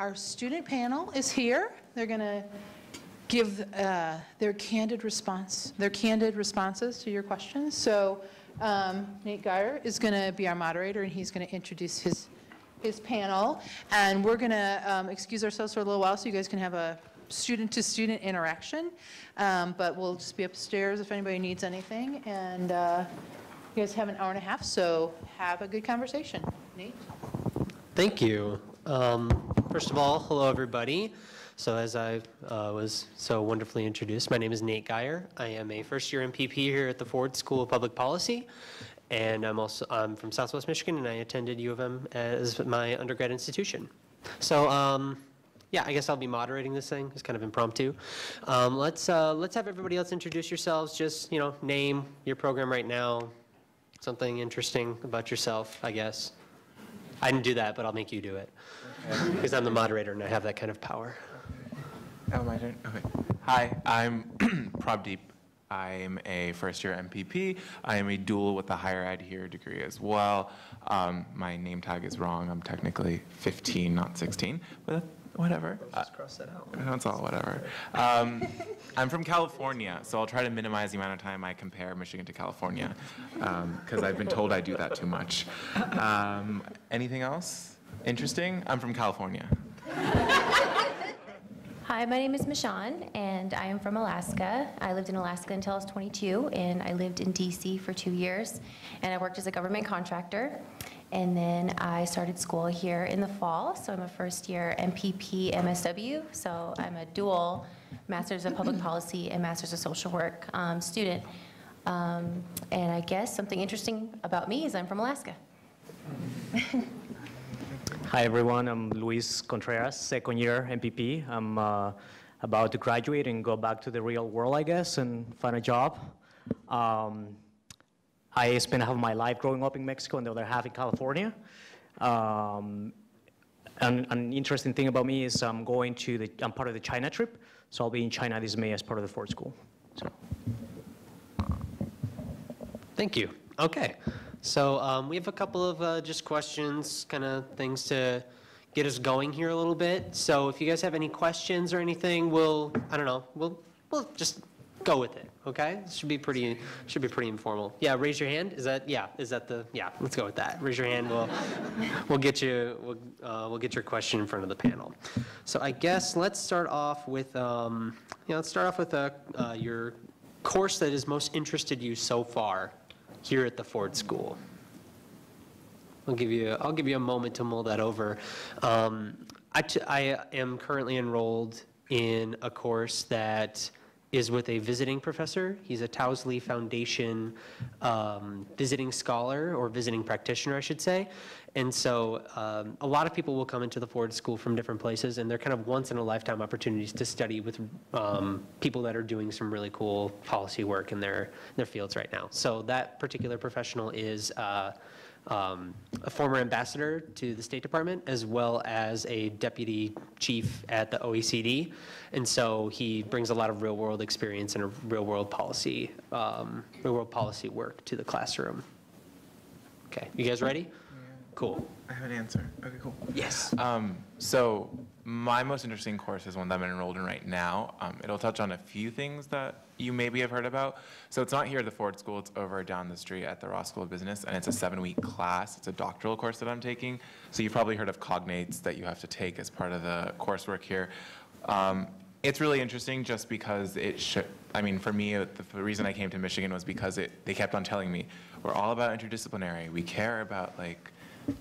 our student panel is here. They're going to give uh, their candid response, their candid responses to your questions. So um, Nate Geyer is going to be our moderator, and he's going to introduce his, his panel. And we're going to excuse ourselves for a little while so you guys can have a student-to-student interaction. Um, But we'll just be upstairs if anybody needs anything. And uh, you guys have an hour and a half, so have a good conversation. Nate? Thank you. Um, First of all, hello, everybody. So as I uh, was so wonderfully introduced, my name is Nate Geyer. I am a first-year MPP here at the Ford School of Public Policy, and I'm also, I'm from Southwest Michigan, and I attended U of M as my undergrad institution. So, um, yeah, I guess I'll be moderating this thing. It's kind of impromptu. Um, Let's, uh, let's have everybody else introduce yourselves, just, you know, name your program right now, something interesting about yourself, I guess. I didn't do that, but I'll make you do it. Because I'm the moderator and I have that kind of power. Oh, my turn? Okay. Hi, I'm Prabdeep. I'm a first-year MPP. I am a dual with a higher ed here degree as well. Um, my name tag is wrong. I'm technically 15, not 16, but whatever. Just cross that out. That's all, whatever. Um, I'm from California, so I'll try to minimize the amount of time I compare Michigan to California, because I've been told I do that too much. Um, anything else interesting? I'm from California. Hi, my name is Michonne, and I am from Alaska. I lived in Alaska until I was 22, and I lived in DC for two years, and I worked as a government contractor. And then I started school here in the fall, so I'm a first-year MPP MSW, so I'm a dual Masters of Public Policy and Masters of Social Work um, student. Um, And I guess something interesting about me is I'm from Alaska. Hi, everyone. I'm Luis Contreras, second year MPP. I'm uh, about to graduate and go back to the real world, I guess, and find a job. Um, I spent half of my life growing up in Mexico and the other half in California. Um, and an interesting thing about me is I'm going to the, I'm part of the China trip, so I'll be in China this May as part of the Ford School. So. Thank you. Okay. So um, we have a couple of uh, just questions, kind of things to get us going here a little bit. So if you guys have any questions or anything, we'll, I don't know, we'll, we'll just go with it, okay? Should be pretty, should be pretty informal. Yeah, raise your hand. Is that, yeah, is that the, yeah, let's go with that. Raise your hand. We'll, we'll get you, we'll, uh, we'll get your question in front of the panel. So I guess let's start off with, um, you know, let's start off with uh, uh, your course that has most interested you so far here at the Ford School. I'll give you, I'll give you a moment to mull that over. Um, I, am currently enrolled in a course that is with a visiting professor. He's a Towsley Foundation um, visiting scholar or visiting practitioner, I should say. And so um, a lot of people will come into the Ford School from different places, and they're kind of once in a lifetime opportunities to study with um, people that are doing some really cool policy work in their, their fields right now. So that particular professional is uh, um, a former ambassador to the State Department, as well as a deputy chief at the OECD. And so he brings a lot of real-world experience and a real-world policy, um, real-world policy work to the classroom. Okay, you guys ready? Cool. I have an answer. Okay, cool. Yes. Um, so my most interesting course is one that I'm enrolled in right now. Um, it'll touch on a few things that you maybe have heard about. So it's not here at the Ford School, it's over down the street at the Ross School of Business, and it's a seven-week class. It's a doctoral course that I'm taking. So you've probably heard of cognates that you have to take as part of the coursework here. Um, it's really interesting just because it should, I mean, for me, the, the reason I came to Michigan was because it, they kept on telling me, we're all about interdisciplinary. We care about like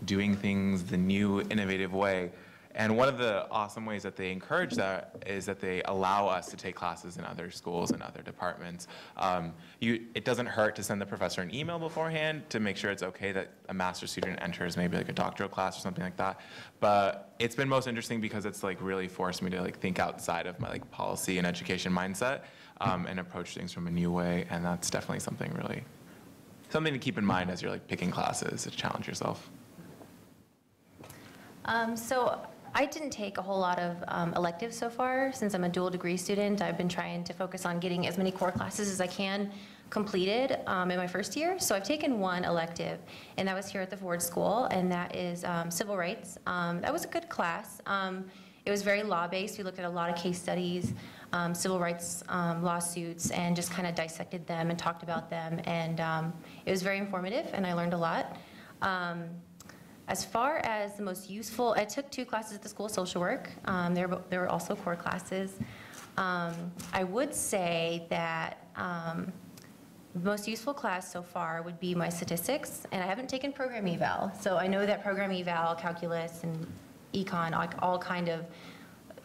doing things the new, innovative way. And one of the awesome ways that they encourage that is that they allow us to take classes in other schools and other departments. Um, you, it doesn't hurt to send the professor an email beforehand to make sure it's okay that a master's student enters maybe like a doctoral class or something like that. But it's been most interesting because it's like really forced me to like think outside of my like policy and education mindset um, and approach things from a new way. And that's definitely something really, something to keep in mind as you're like picking classes to challenge yourself. Um, So I didn't take a whole lot of um, electives so far. Since I'm a dual degree student, I've been trying to focus on getting as many core classes as I can completed um, in my first year. So I've taken one elective, and that was here at the Ford School, and that is um, civil rights. Um, That was a good class. Um, it was very law-based. We looked at a lot of case studies, um, civil rights lawsuits, and just kind of dissected them and talked about them. And it was very informative, and I learned a lot. Um, As far as the most useful, I took two classes at the school, social work. Um, They were were also core classes. Um, I would say that um, the most useful class so far would be my statistics, and I haven't taken program eval. So I know that program eval, calculus, and econ, like, all kind of,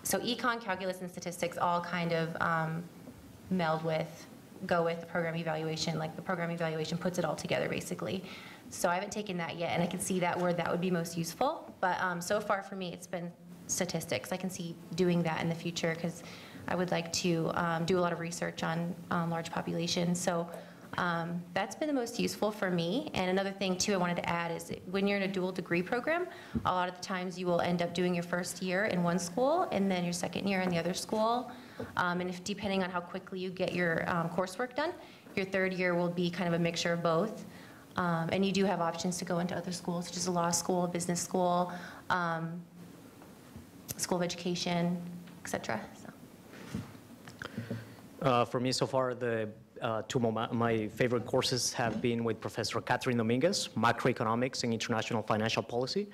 so econ, calculus, and statistics all kind of um, meld with, go with the program evaluation, like the program evaluation puts it all together, basically. So I haven't taken that yet, and I can see that where that would be most useful. But um, so far for me, it's been statistics. I can see doing that in the future, because I would like to um, do a lot of research on um, large populations. So um, that's been the most useful for me. And another thing, too, I wanted to add is when you're in a dual degree program, a lot of the times you will end up doing your first year in one school and then your second year in the other school. Um, And if, depending on how quickly you get your um, coursework done, your third year will be kind of a mixture of both. Um, And you do have options to go into other schools, such as a law school, business school, um, school of education, et cetera. So. Uh, For me, so far, the uh, two of my- my favorite courses have been with Professor Kathryn Dominguez, Macroeconomics and International Financial Policy.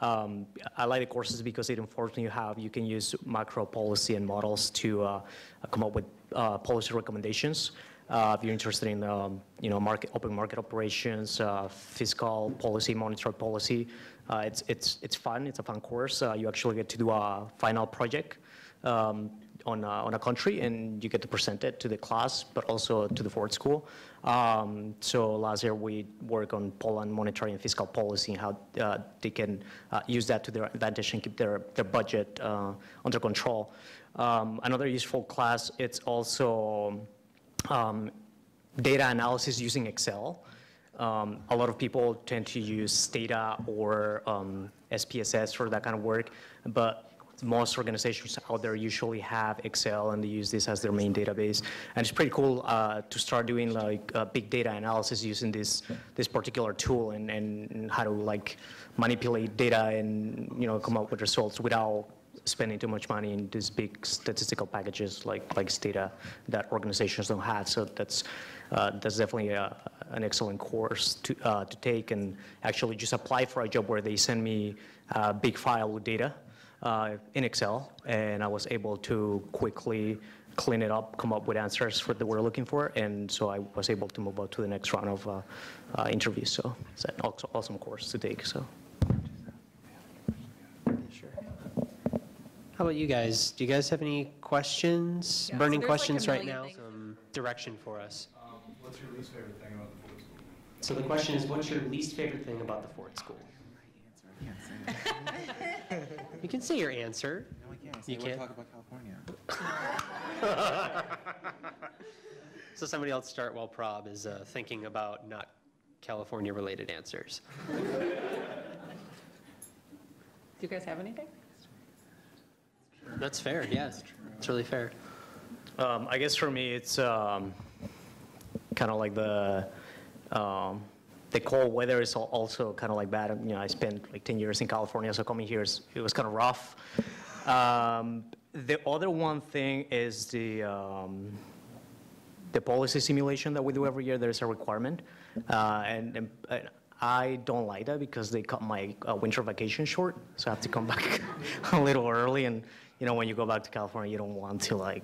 Um, I like the courses because it informs you how you can use macro policy and models to uh, come up with uh, policy recommendations. Uh, If you're interested in, um, you know, market, open market operations, uh, fiscal policy, monetary policy, uh, it's, it's, it's fun, it's a fun course. Uh, You actually get to do a final project um, on, a, on a country and you get to present it to the class, but also to the Ford School. Um, so last year we worked on Poland monetary and fiscal policy and how uh, they can uh, use that to their advantage and keep their, their budget uh, under control. Um, another useful class, it's also um, data analysis using Excel. Um, a lot of people tend to use Stata or um, SPSS for that kind of work, but most organizations out there usually have Excel and they use this as their main database. And it's pretty cool uh, to start doing like uh, big data analysis using this this particular tool and, and how to like manipulate data and you know come up with results without spending too much money in these big statistical packages like like Stata that organizations don't have. So that's uh, that's definitely a, an excellent course to uh, to take and actually just apply for a job where they send me a big file with data uh, in Excel, and I was able to quickly clean it up, come up with answers for that we're looking for, and so I was able to move on to the next round of uh, uh, interviews. So it's an awesome course to take. So. Sure. How about you guys? Do you guys have any questions, Yeah, so burning like questions right now? things. Some direction for us. Um, What's your least favorite thing about the Ford School? So the question is, what's your least favorite thing about the Ford School? You can say your answer. No, I can't. You can't? talk about California. So somebody else start while Prob is uh, thinking about not California-related answers. Do you guys have anything? That's fair, yes. It's really fair. Um, I guess for me, it's um, kind of like the um, the cold weather is also kind of like bad. You know, I spent like 10 years in California, so coming here is, it was kind of rough. Um, the other one thing is the um, the policy simulation that we do every year. There's a requirement, uh, and, and uh, I don't like that because they cut my uh, winter vacation short, so I have to come back a little early. And you know, when you go back to California, you don't want to like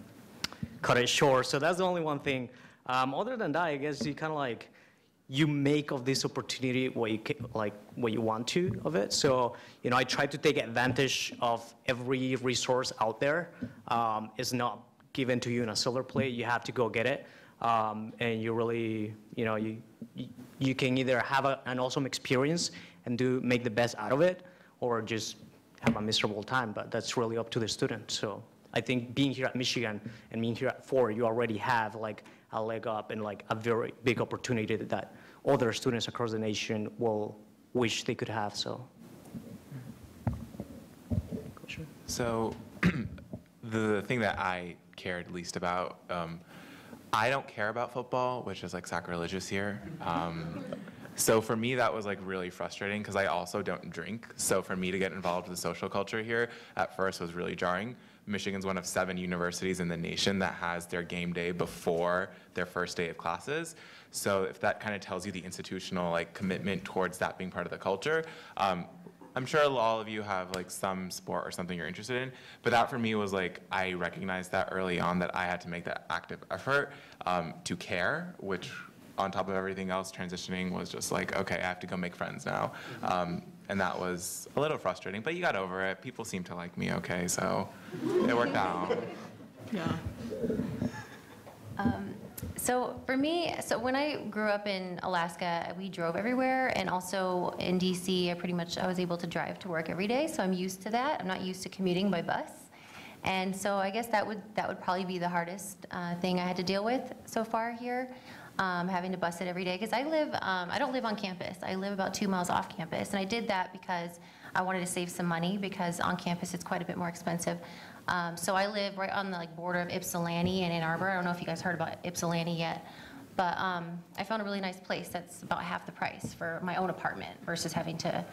cut it short. So that's the only one thing. Um, other than that, I guess you kind of like you make of this opportunity what you like what you want to of it. So you know, I try to take advantage of every resource out there. Um, it's not given to you in a silver plate. You have to go get it, um, and you really you know you you- you can either have a, an awesome experience and do make the best out of it, or just have a miserable time. But that's really up to the student. So. I think being here at Michigan and being here at Ford, you already have like a leg up and like a very big opportunity that other students across the nation will wish they could have. So, So, the thing that I cared least about, um, I don't care about football, which is like sacrilegious here. Um, So for me, that was like really frustrating because I also don't drink. So for me to get involved with the social culture here at first was really jarring. Michigan's one of seven universities in the nation that has their game day before their first day of classes. So if that kind of tells you the institutional like commitment towards that being part of the culture, um, I'm sure all of you have like some sport or something you're interested in, but that for me was like I recognized that early on that I had to make that active effort um, to care, which on top of everything else, transitioning was just like okay, I have to go make friends now, um, and that was a little frustrating, but you got over it. People seem to like me, okay, so it worked out. Yeah. So for me, so when I grew up in Alaska, we drove everywhere, and also in DC, I pretty much I was able to drive to work every day, so I'm used to that. I'm not used to commuting by bus, and so I guess that would that would probably be the hardest uh, thing I had to deal with so far here, um, having to bus it every day. Because I live, um, I don't live on campus. I live about two miles off campus, and I did that because I wanted to save some money because on campus it's quite a bit more expensive. Um, so I live right on the like border of Ypsilanti and Ann Arbor. I don't know if you guys heard about Ypsilanti yet, but um, I found a really nice place that's about half the price for my own apartment versus having to,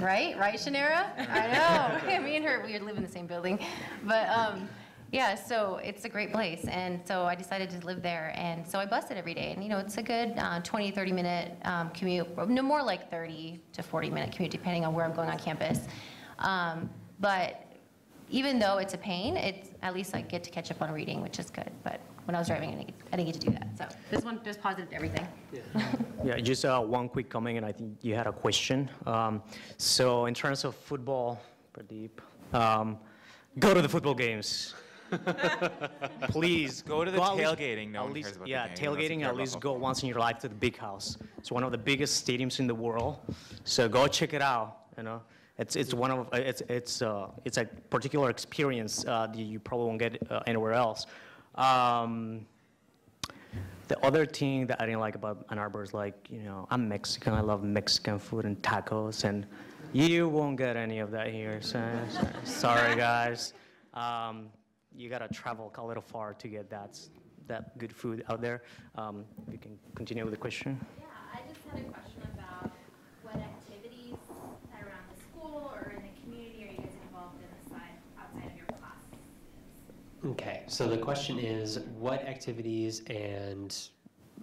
right? Right, Shanera? I know. Me and her, we live in the same building, but um, yeah. So it's a great place, and so I decided to live there, and so I bus it every day, and you know it's a good uh, 20, 30 minute um, commute, no more like 30 to 40 minute commute depending on where I'm going on campus, um, but even though it's a pain, it's, at least I get to catch up on reading, which is good. But when I was driving, I didn't get, I didn't get to do that. So this one, there's positive to everything. Yeah, just uh, one quick comment, and I think you had a question. Um, So in terms of football, Prabdeep, um, go to the football games. Please. Go to the least- tailgating. No at least- cares about the Yeah, tailgating, at least go once in your life to the Big House. It's one of the biggest stadiums in the world, so go check it out, you know? It's, it's one of, it's, it's, uh, it's a particular experience uh, that you probably won't get uh, anywhere else. Um, the other thing that I didn't like about Ann Arbor is like, you know, I'm Mexican, I love Mexican food and tacos, and you won't get any of that here, so, so- sorry, guys. Um, you gotta travel a little far to get that, that good food out there. Um, we can continue with the question. Yeah, I just had a question about what activities around the school or in the community are you guys involved in aside, outside of your classes? Okay, so the question is, what activities and,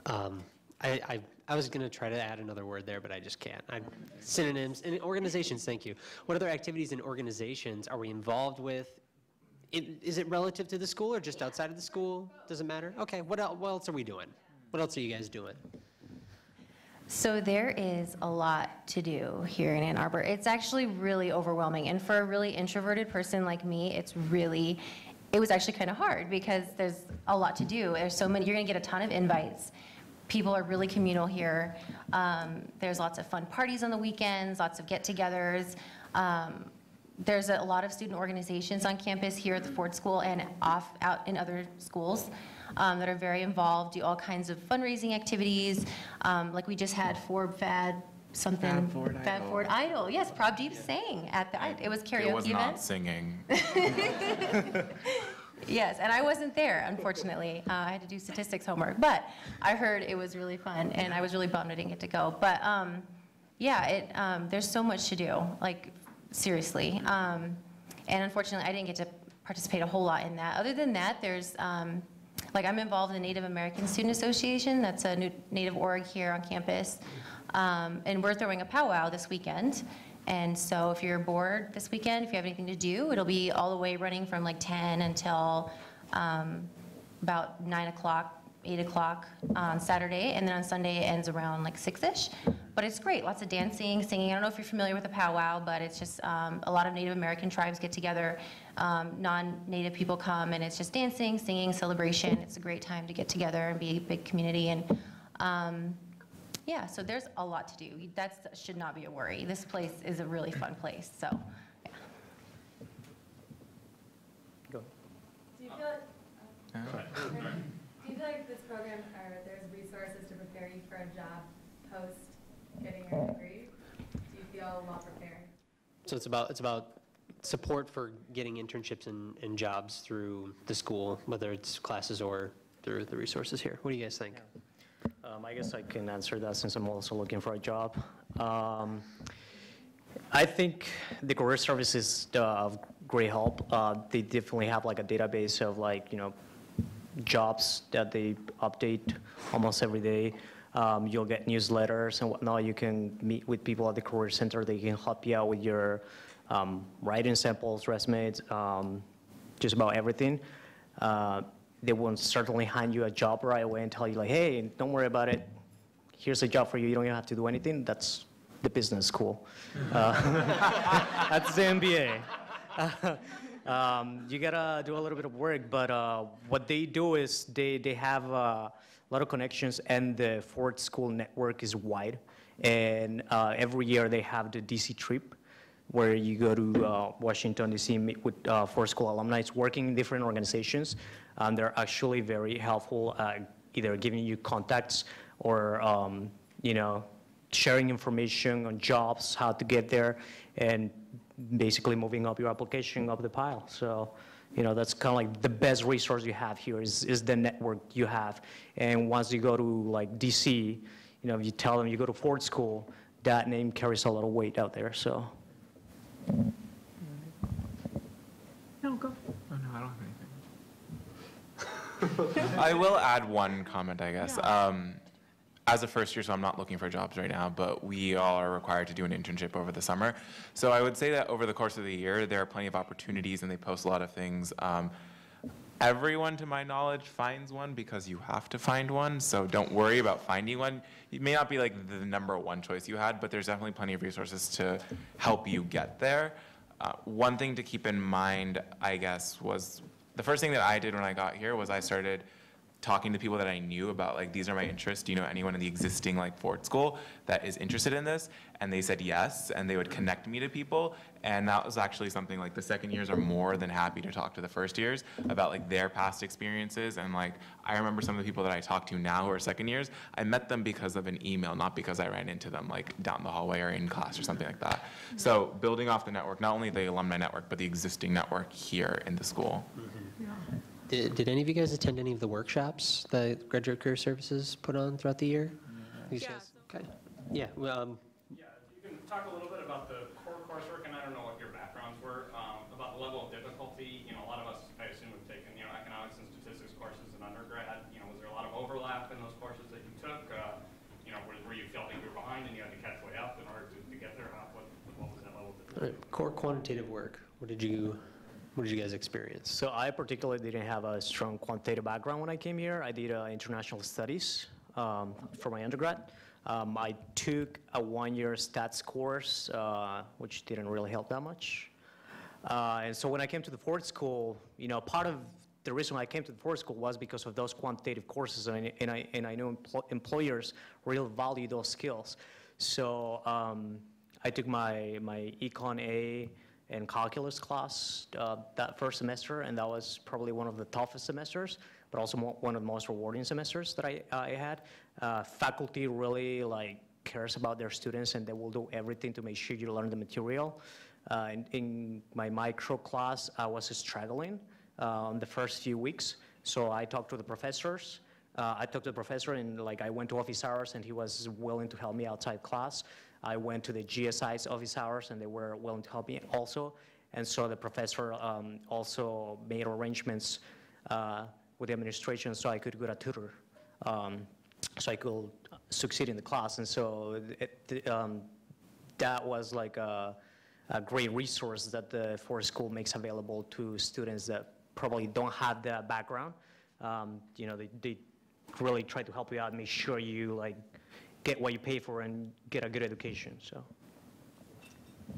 um, I, I, I was gonna try to add another word there, but I just can't. I, synonyms, and organizations, thank you. What other activities and organizations are we involved with? I- Is it relative to the school or just outside of the school? Does it matter? Okay, what el, what else are we doing? What else are you guys doing? So there is a lot to do here in Ann Arbor. It's actually really overwhelming. And for a really introverted person like me, it's really, it was actually kind of hard because there's a lot to do. There's so many, you're going to get a ton of invites. People are really communal here. Um, there's lots of fun parties on the weekends, lots of get togethers. Um, there's a lot of student organizations on campus here at the Ford School and off, out in other schools um, that are very involved, do all kinds of fundraising activities. Um, Like we just had Ford Fad something. Fab Ford Fab Idol. Ford Idol, yes, Prabdeep sang at the, it was karaoke It was event. not singing. Yes, and I wasn't there, unfortunately. Uh, I had to do statistics homework, but I heard it was really fun, and I was really bummed I didn't get to go. But um, yeah, it, um, there's so much to do, like seriously. Um, and unfortunately, I didn't get to participate a whole lot in that. Other than that, there's um, like I'm involved in the Native American Student Association. That's a Native org here on campus, um, and we're throwing a powwow this weekend. And so if you're bored this weekend, if you have anything to do, it'll be all the way running from like 10 until um, about 9 o'clock, 8 o'clock on Saturday, and then on Sunday it ends around like 6-ish. But it's great, lots of dancing, singing. I don't know if you're familiar with the powwow, but it's just um, a lot of Native American tribes get together. Um, Non-Native people come, and it's just dancing, singing, celebration. It's a great time to get together and be a big community. And um, yeah, so there's a lot to do. That should not be a worry. This place is a really fun place, so. yeah. Go. Do you feel, do you feel like this program, or there's resources to prepare you for a job post getting your degree? Do you feel well prepared? So it's about, it's about support for getting internships and, and jobs through the school, whether it's classes or through the resources here. What do you guys think? Um, Um, I guess I can answer that since I'm also looking for a job. Um, I think the career service is uh, of great help. Uh, They definitely have like a database of like, you know, jobs that they update almost every day. Um, You'll get newsletters and whatnot. You can meet with people at the career center. They can help you out with your um, writing samples, resumes, um, just about everything. Uh, They won't certainly hand you a job right away and tell you like, hey, don't worry about it. Here's a job for you. You don't even have to do anything. That's the business school. Uh, That's the MBA. Um, you gotta do a little bit of work, but uh, what they do is they, they have uh, a lot of connections, and the Ford School network is wide. And uh, every year they have the DC trip, where you go to uh, Washington DC, meet with uh, Ford School alumni It's working in different organizations. and they're actually very helpful, either giving you contacts or um, you know sharing information on jobs, how to get there, and basically moving up your application up the pile. So, you know, that's kind of like the best resource you have here is, is the network you have. And once you go to like DC, you know, if you tell them you go to Ford School, that name carries a lot of weight out there, so. Oh, no, I don't have anything. I will add one comment, I guess. Um, as a first year, so I'm not looking for jobs right now, but we all are required to do an internship over the summer. So I would say that over the course of the year, there are plenty of opportunities and they post a lot of things. Um, everyone, to my knowledge, finds one because you have to find one. So don't worry about finding one. It may not be like the number one choice you had, but there's definitely plenty of resources to help you get there. Uh, one thing to keep in mind, I guess, was the first thing that I did when I got here was I started talking to people that I knew about like these are my interests. Do you know anyone in the existing like Ford school that is interested in this? And they said yes, and they would connect me to people. And that was actually something like the second years are more than happy to talk to the first years about like their past experiences. And like I remember some of the people that I talk to now who are second years, I met them because of an email, not because I ran into them like down the hallway or in class or something like that. So building off the network, not only the alumni network, but the existing network here in the school. Mm-hmm. Did, did any of you guys attend any of the workshops that Graduate Career Services put on throughout the year? These Yeah, guys? Okay. Yeah, well, um, Yeah, you can talk a little bit about the core coursework, and I don't know what your backgrounds were, um, about the level of difficulty. You know, a lot of us, I assume, have taken, you know, economics and statistics courses in undergrad. You know, was there a lot of overlap in those courses that you took? Uh, You know, where, where you felt like you were behind and you had to catch way up in order to, to get there? How- What, what was that level of all difficulty? right, core quantitative work, what did you, what did you guys experience? So I particularly didn't have a strong quantitative background when I came here. I did uh, international studies um, for my undergrad. Um, I took a one-year stats course, uh, which didn't really help that much. Uh, and so when I came to the Ford School, you know, part of the reason I came to the Ford School was because of those quantitative courses, and I, and I, and I know empl- employers really value those skills. So um, I took my, my Econ A and calculus class uh, that first semester, and that was probably one of the toughest semesters, but also one of the most rewarding semesters that I, I had. Uh, faculty really like cares about their students, and they will do everything to make sure you learn the material. Uh, in, in my micro class, I was struggling uh, in the first few weeks, so I talked to the professors. Uh, I talked to the professor, and like I went to office hours, and he was willing to help me outside class. I went to the GSI's office hours, and they were willing to help me also. And so the professor um, also made arrangements uh, with the administration so I could get a tutor, um, so I could succeed in the class. And so it, um, that was like a, a great resource that the Ford School makes available to students that probably don't have that background. Um, you know, they, they really try to help you out, make sure you like get what you pay for and get a good education. So.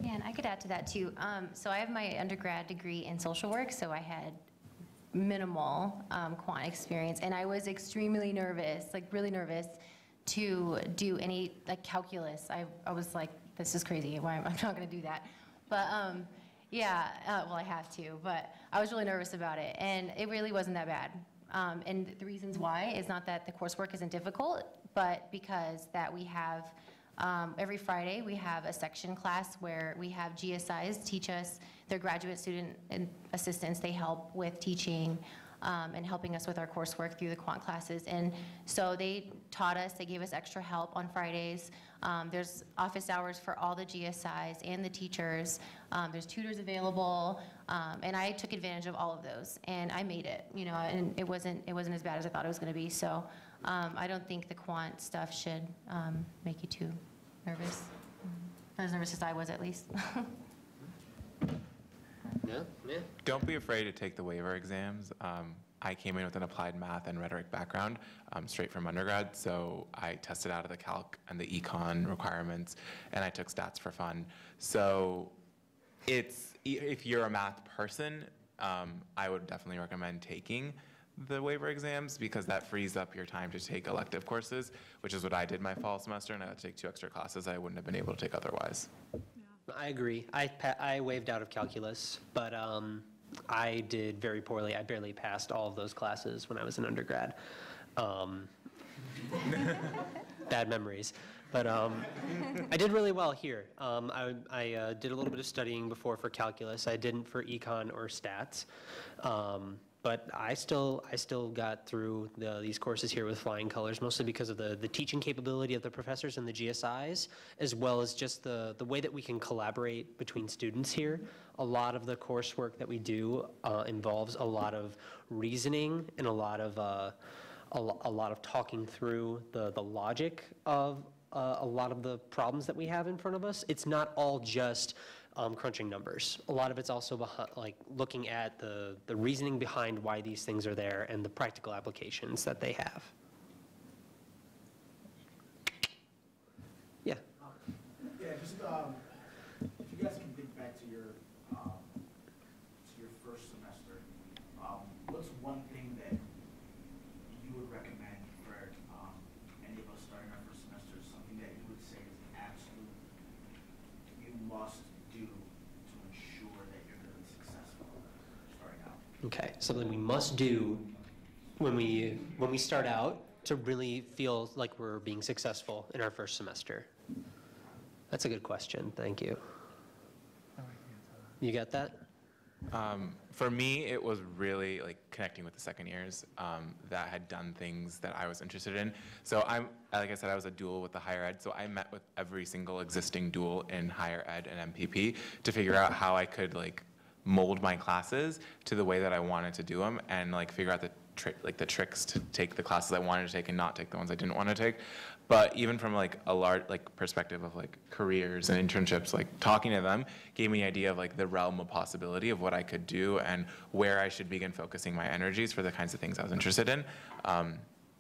Yeah, and I could add to that too. Um, So I have my undergrad degree in social work, so I had minimal um, quant experience, and I was extremely nervous, like really nervous, to do any like calculus. I, I was like, this is crazy. Why I'm not going to do that? But um, yeah, uh, well, I have to. But I was really nervous about it, and it really wasn't that bad. Um, and the reasons why is not that the coursework isn't difficult, but because that we have um, every Friday, we have a section class where we have GSIs teach us, their graduate student assistants, they help with teaching um, and helping us with our coursework through the quant classes. And so they taught us, they gave us extra help on Fridays. Um, There's office hours for all the GSIs and the teachers. Um, There's tutors available, um, and I took advantage of all of those. And I made it, you know, and it wasn't, it wasn't as bad as I thought it was going to be. So um, I don't think the quant stuff should um, make you too nervous. Not as nervous as I was, at least. Yeah, yeah. Don't be afraid to take the waiver exams. Um, I came in with an applied math and rhetoric background, um, straight from undergrad, so I tested out of the calc and the econ requirements, and I took stats for fun. So it's, if you're a math person, um, I would definitely recommend taking the waiver exams because that frees up your time to take elective courses, which is what I did my fall semester, and I had to take two extra classes I wouldn't have been able to take otherwise. I agree. I, I waived out of calculus, but um, I did very poorly. I barely passed all of those classes when I was an undergrad. Um, bad memories. But um, I did really well here. Um, I I uh, did a little bit of studying before for calculus. I didn't for econ or stats. Um, but I still I still got through the, these courses here with flying colors, mostly because of the, the teaching capability of the professors and the GSIs, as well as just the, the way that we can collaborate between students here. A lot of the coursework that we do uh, involves a lot of reasoning and a lot of uh, a, a lot of talking through the, the logic of uh, a lot of the problems that we have in front of us. It's not all just um, crunching numbers. A lot of it's also like looking at the, the reasoning behind why these things are there and the practical applications that they have. Yeah. Yeah, just, um, if you guys can think back to your, um, to your first semester, um, what's one thing that you would recommend for, um, any of us starting our first semester, something that you would say is an absolute, you must do to ensure that you're gonna be successful starting out? Okay, something we must do when we, when we start out to really feel like we're being successful in our first semester? That's a good question, thank you. You got that? Um, for me, it was really like connecting with the second years um, that had done things that I was interested in. So I'm, like I said, I was a dual with the higher ed. So I met with every single existing dual in higher ed and MPP to figure out how I could like mold my classes to the way that I wanted to do them and like figure out the trick, like the tricks to take the classes I wanted to take and not take the ones I didn't want to take. But even from like a large like perspective of like careers and internships, like talking to them gave me an idea of like the realm of possibility of what I could do and where I should begin focusing my energies for the kinds of things I was interested in. Um,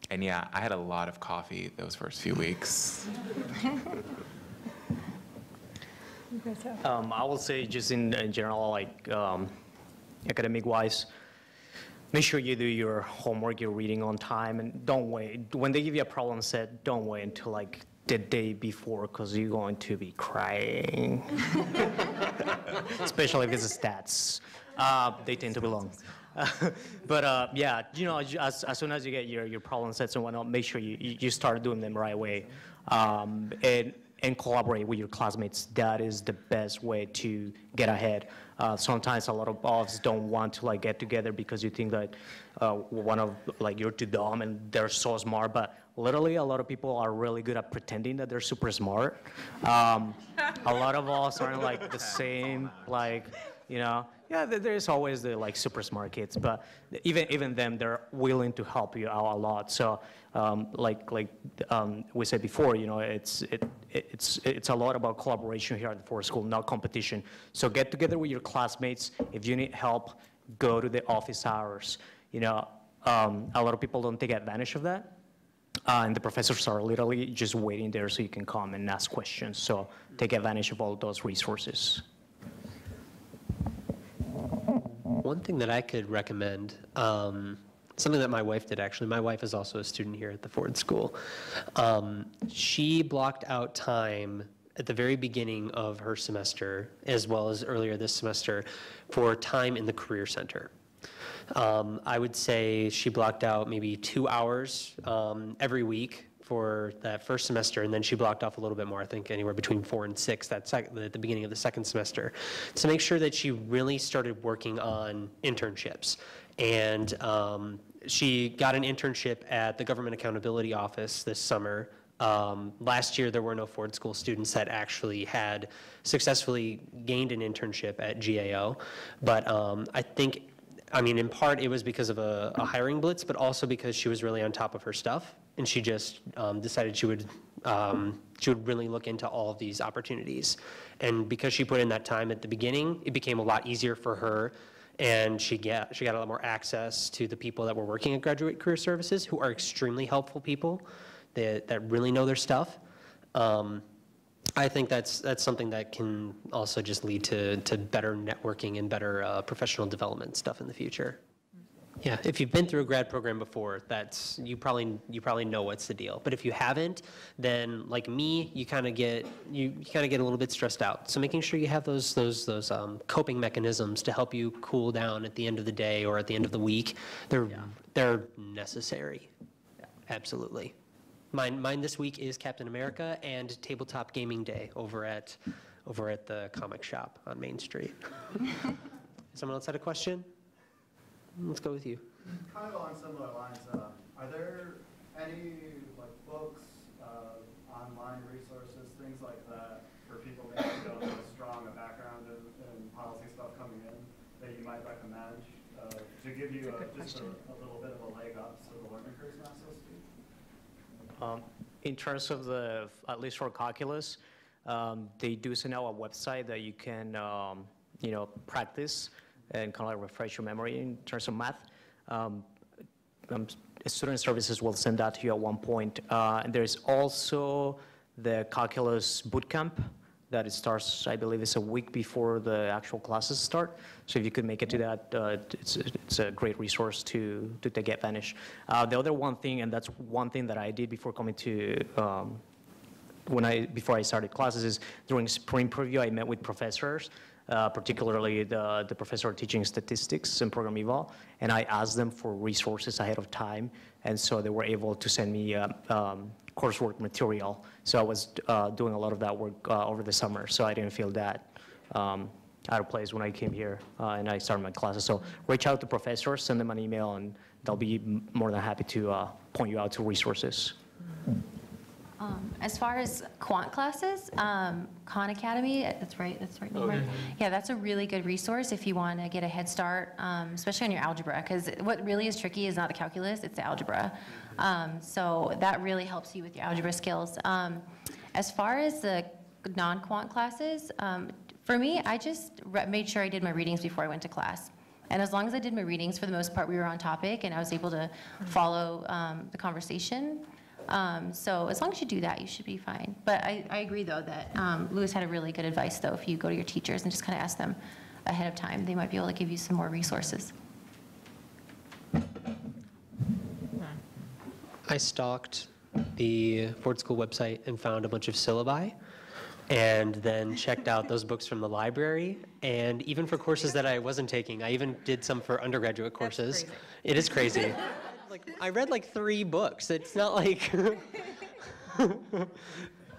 and yeah, I had a lot of coffee those first few weeks. Um, I will say just in, in general, like um, academic wise, make sure you do your homework, your reading on time, and don't wait. When they give you a problem set, don't wait until like the day before because you're going to be crying. Especially if it's stats. Uh, they tend to be long. but uh, yeah, you know, as, as soon as you get your, your problem sets and whatnot, make sure you, you you start doing them right away. Um, and, and collaborate with your classmates. That is the best way to get ahead. Uh, sometimes a lot of offs don't want to like get together because you think that uh, one of like you're too dumb and they're so smart. But literally, a lot of people are really good at pretending that they're super smart. Um, a lot of us aren't like the same. Like you know, yeah, there's always the like super smart kids, but even even them, they're willing to help you out a lot. So, um, like like um, we said before, you know, it's it, it's it's a lot about collaboration here at the Ford School, not competition. So get together with your classmates. If you need help, go to the office hours. You know, um, a lot of people don't take advantage of that. Uh, and the professors are literally just waiting there so you can come and ask questions. So take advantage of all those resources. One thing that I could recommend, um, something that my wife did actually, my wife is also a student here at the Ford School. Um, she blocked out time at the very beginning of her semester, as well as earlier this semester, for time in the Career Center. Um, I would say she blocked out maybe two hours um, every week for that first semester, and then she blocked off a little bit more, I think anywhere between four and six that sec- at the beginning of the second semester, to make sure that she really started working on internships And um, she got an internship at the Government Accountability Office this summer. Um, Last year, there were no Ford School students that actually had successfully gained an internship at GAO. But um, I think, I mean, in part, it was because of a a hiring blitz, but also because she was really on top of her stuff. And she just um, decided she would, um, she would really look into all of these opportunities. And because she put in that time at the beginning, it became a lot easier for her and she get, she got a lot more access to the people that were working at Graduate Career Services, who are extremely helpful people that, that really know their stuff. Um, I think that's, that's something that can also just lead to, to better networking and better uh, professional development stuff in the future. Yeah, if you've been through a grad program before, that's, you probably, you probably know what's the deal. But if you haven't, then like me, you kind of get, you, you kind of get a little bit stressed out. So making sure you have those, those, those um, coping mechanisms to help you cool down at the end of the day or at the end of the week, they're, they're necessary. Absolutely. Mine, mine this week is Captain America and Tabletop Gaming Day over at, over at the comic shop on Main Street. Someone else had a question? Let's go with you. Kind of along similar lines, uh, are there any like books, uh, online resources, things like that for people maybe who don't have as strong a background in, in policy stuff coming in that you might recommend uh, to give you a, just a, a little bit of a leg up so the learning curve's not so steep? Um, In terms of the, at least for calculus, um, they do send out a website that you can, um, you know, practice and kind of like refresh your memory in terms of math. Um, um, Student services will send that to you at one point. Uh, And there's also the calculus bootcamp that it starts, I believe it's a week before the actual classes start. So if you could make it to that, uh, it's, it's a great resource to, to take advantage. Uh, The other one thing, and that's one thing that I did before coming to, um, when I, before I started classes, is during spring preview, I met with professors, uh, particularly the, the professor teaching statistics in program eval, and I asked them for resources ahead of time, and so they were able to send me uh, um, coursework material. So I was uh, doing a lot of that work uh, over the summer, so I didn't feel that um, out of place when I came here and I started my classes. So reach out to professors, send them an email, and they'll be more than happy to point you out to resources. Um, As far as quant classes, um, Khan Academy, uh, that's right, that's right, right? Yeah, that's a really good resource if you want to get a head start, um, especially on your algebra, because what really is tricky is not the calculus, it's the algebra. Um, So that really helps you with your algebra skills. Um, As far as the non-quant classes, um, for me, I just re- made sure I did my readings before I went to class. And as long as I did my readings, for the most part, we were on topic, and I was able to follow um, the conversation. Um, So as long as you do that, you should be fine. But I, I agree, though, that um, Luis had a really good advice, though, if you go to your teachers and just kind of ask them ahead of time, they might be able to give you some more resources. I stalked the Ford School website and found a bunch of syllabi, and then checked out those books from the library. And even for courses that I wasn't taking, I even did some for undergraduate courses. It is crazy. Like, I read like three books. It's not like,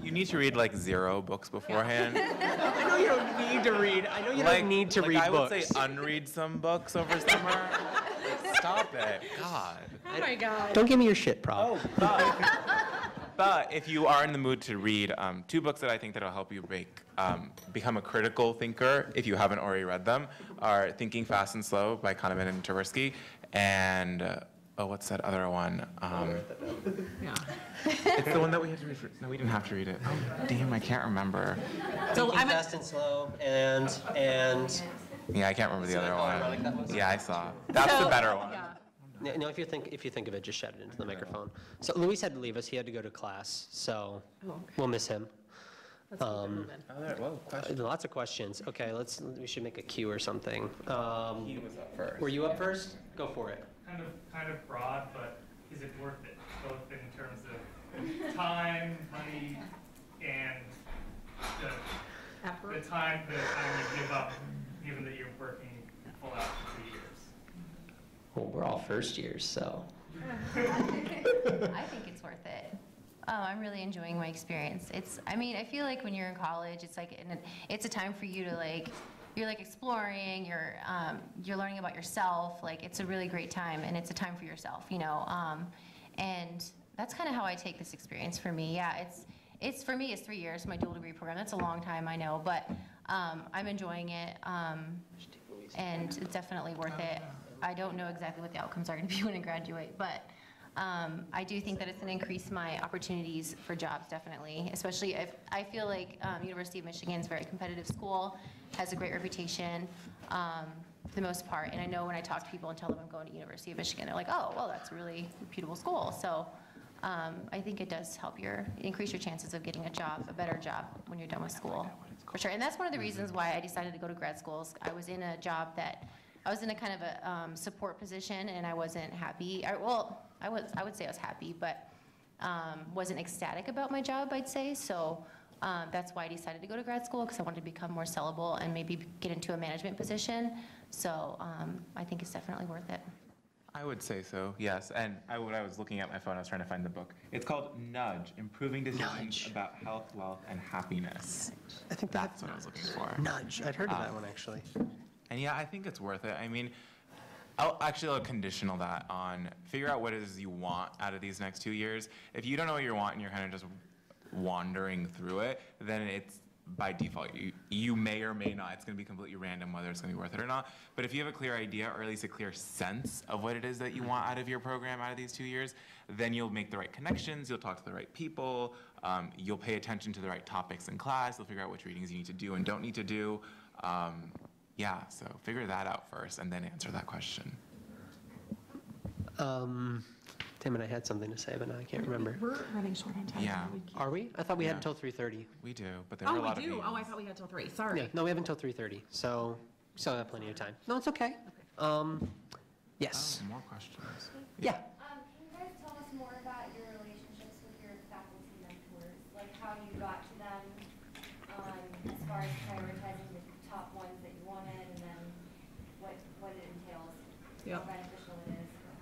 You need to read like zero books beforehand. I know you don't need to read, I know you Like- don't need to like, read I would books. say unread some books over summer. Stop it, God. Oh, my God. Don't give me your shit, prop. Oh, but, but if you are in the mood to read, um, two books that I think that'll help you make, um, become a critical thinker, if you haven't already read them, are Thinking Fast and Slow by Kahneman and Tversky, and uh, oh, what's that other one? Um, it's the one that we had to read. For, no, we didn't have to read it. Oh, damn, I can't remember. So I'm fast and slow, and, and, Yeah, I can't remember the other how one. Yeah, I saw. That's the better one. No, no, if you think, if you think of it, just shout it into the microphone. So Luis had to leave us, he had to go to class, so we'll miss him. Um, Whoa, question. Lots of questions. Okay, let's, we should make a queue or something. Um, He was up first. Were you up first? Go for it. Kind of, kind of broad, but is it worth it, both in terms of time, money, and the, the time, the time you give up, given that you're working full out for two years? Well, we're all first years, so. I think it's worth it. Oh, I'm really enjoying my experience. It's, I mean, I feel like when you're in college, it's like, and it's a time for you to like you're like exploring, you're, um, you're learning about yourself, like, it's a really great time, and it's a time for yourself, you know? Um, and that's kind of how I take this experience for me, yeah, it's, it's, for me, it's three years, my dual degree program, that's a long time, I know, but, um, I'm enjoying it, um, and it's definitely worth it. I don't know exactly what the outcomes are gonna be when I graduate, but, um, I do think that it's gonna increase my opportunities for jobs, definitely, especially if, I feel like, um, University of Michigan is a very competitive school, has a great reputation, um, for the most part, and I know when I talk to people and tell them I'm going to University of Michigan, they're like, oh, well, that's a really reputable school, so, um, I think it does help your, increase your chances of getting a job, a better job when you're done with school, for sure. And that's one of the reasons why I decided to go to grad schools. I was in a job that, I was in a kind of a um, support position, and I wasn't happy. I- Well, I was, I would say I was happy, but um, wasn't ecstatic about my job, I'd say. So um, that's why I decided to go to grad school, because I wanted to become more sellable and maybe get into a management position. So um, I think it's definitely worth it. I would say so, yes. And I, when I was looking at my phone, I was trying to find the book. It's called Nudge, Improving Decisions Nudge. About Health, Wealth, and Happiness. I think That's what I was looking for. Nudge, I'd heard of that Um, one, actually. And yeah, I think it's worth it. I mean, I'll actually I'll conditional that on figure out what it is you want out of these next two years. If you don't know what you want and you're kind of just wandering through it, then it's by default. You, you may or may not. It's going to be completely random whether it's going to be worth it or not. But if you have a clear idea or at least a clear sense of what it is that you want out of your program out of these two years, then you'll make the right connections. You'll talk to the right people. Um, you'll pay attention to the right topics in class. You'll figure out which readings you need to do and don't need to do. Um, yeah, so figure that out first and then answer that question. Um, Damn and I had something to say, but now I can't remember. We're running short on time. Yeah. We can't- Are we? I thought we had Yeah. until 3:30. We do, but there were a Oh, lot we of do? Oh, I meetings. thought we had till three, Sorry. Yeah, sorry. no, we have until 3:30, so still have plenty of time. No, it's okay. Um, Yes, Oh, more questions. yeah. Um, can you guys tell us more about your relationships with your faculty mentors? Like how you got to them, um, as far as prioritizing the top ones that you wanted, and then what, what it entails, how Yep. beneficial it is for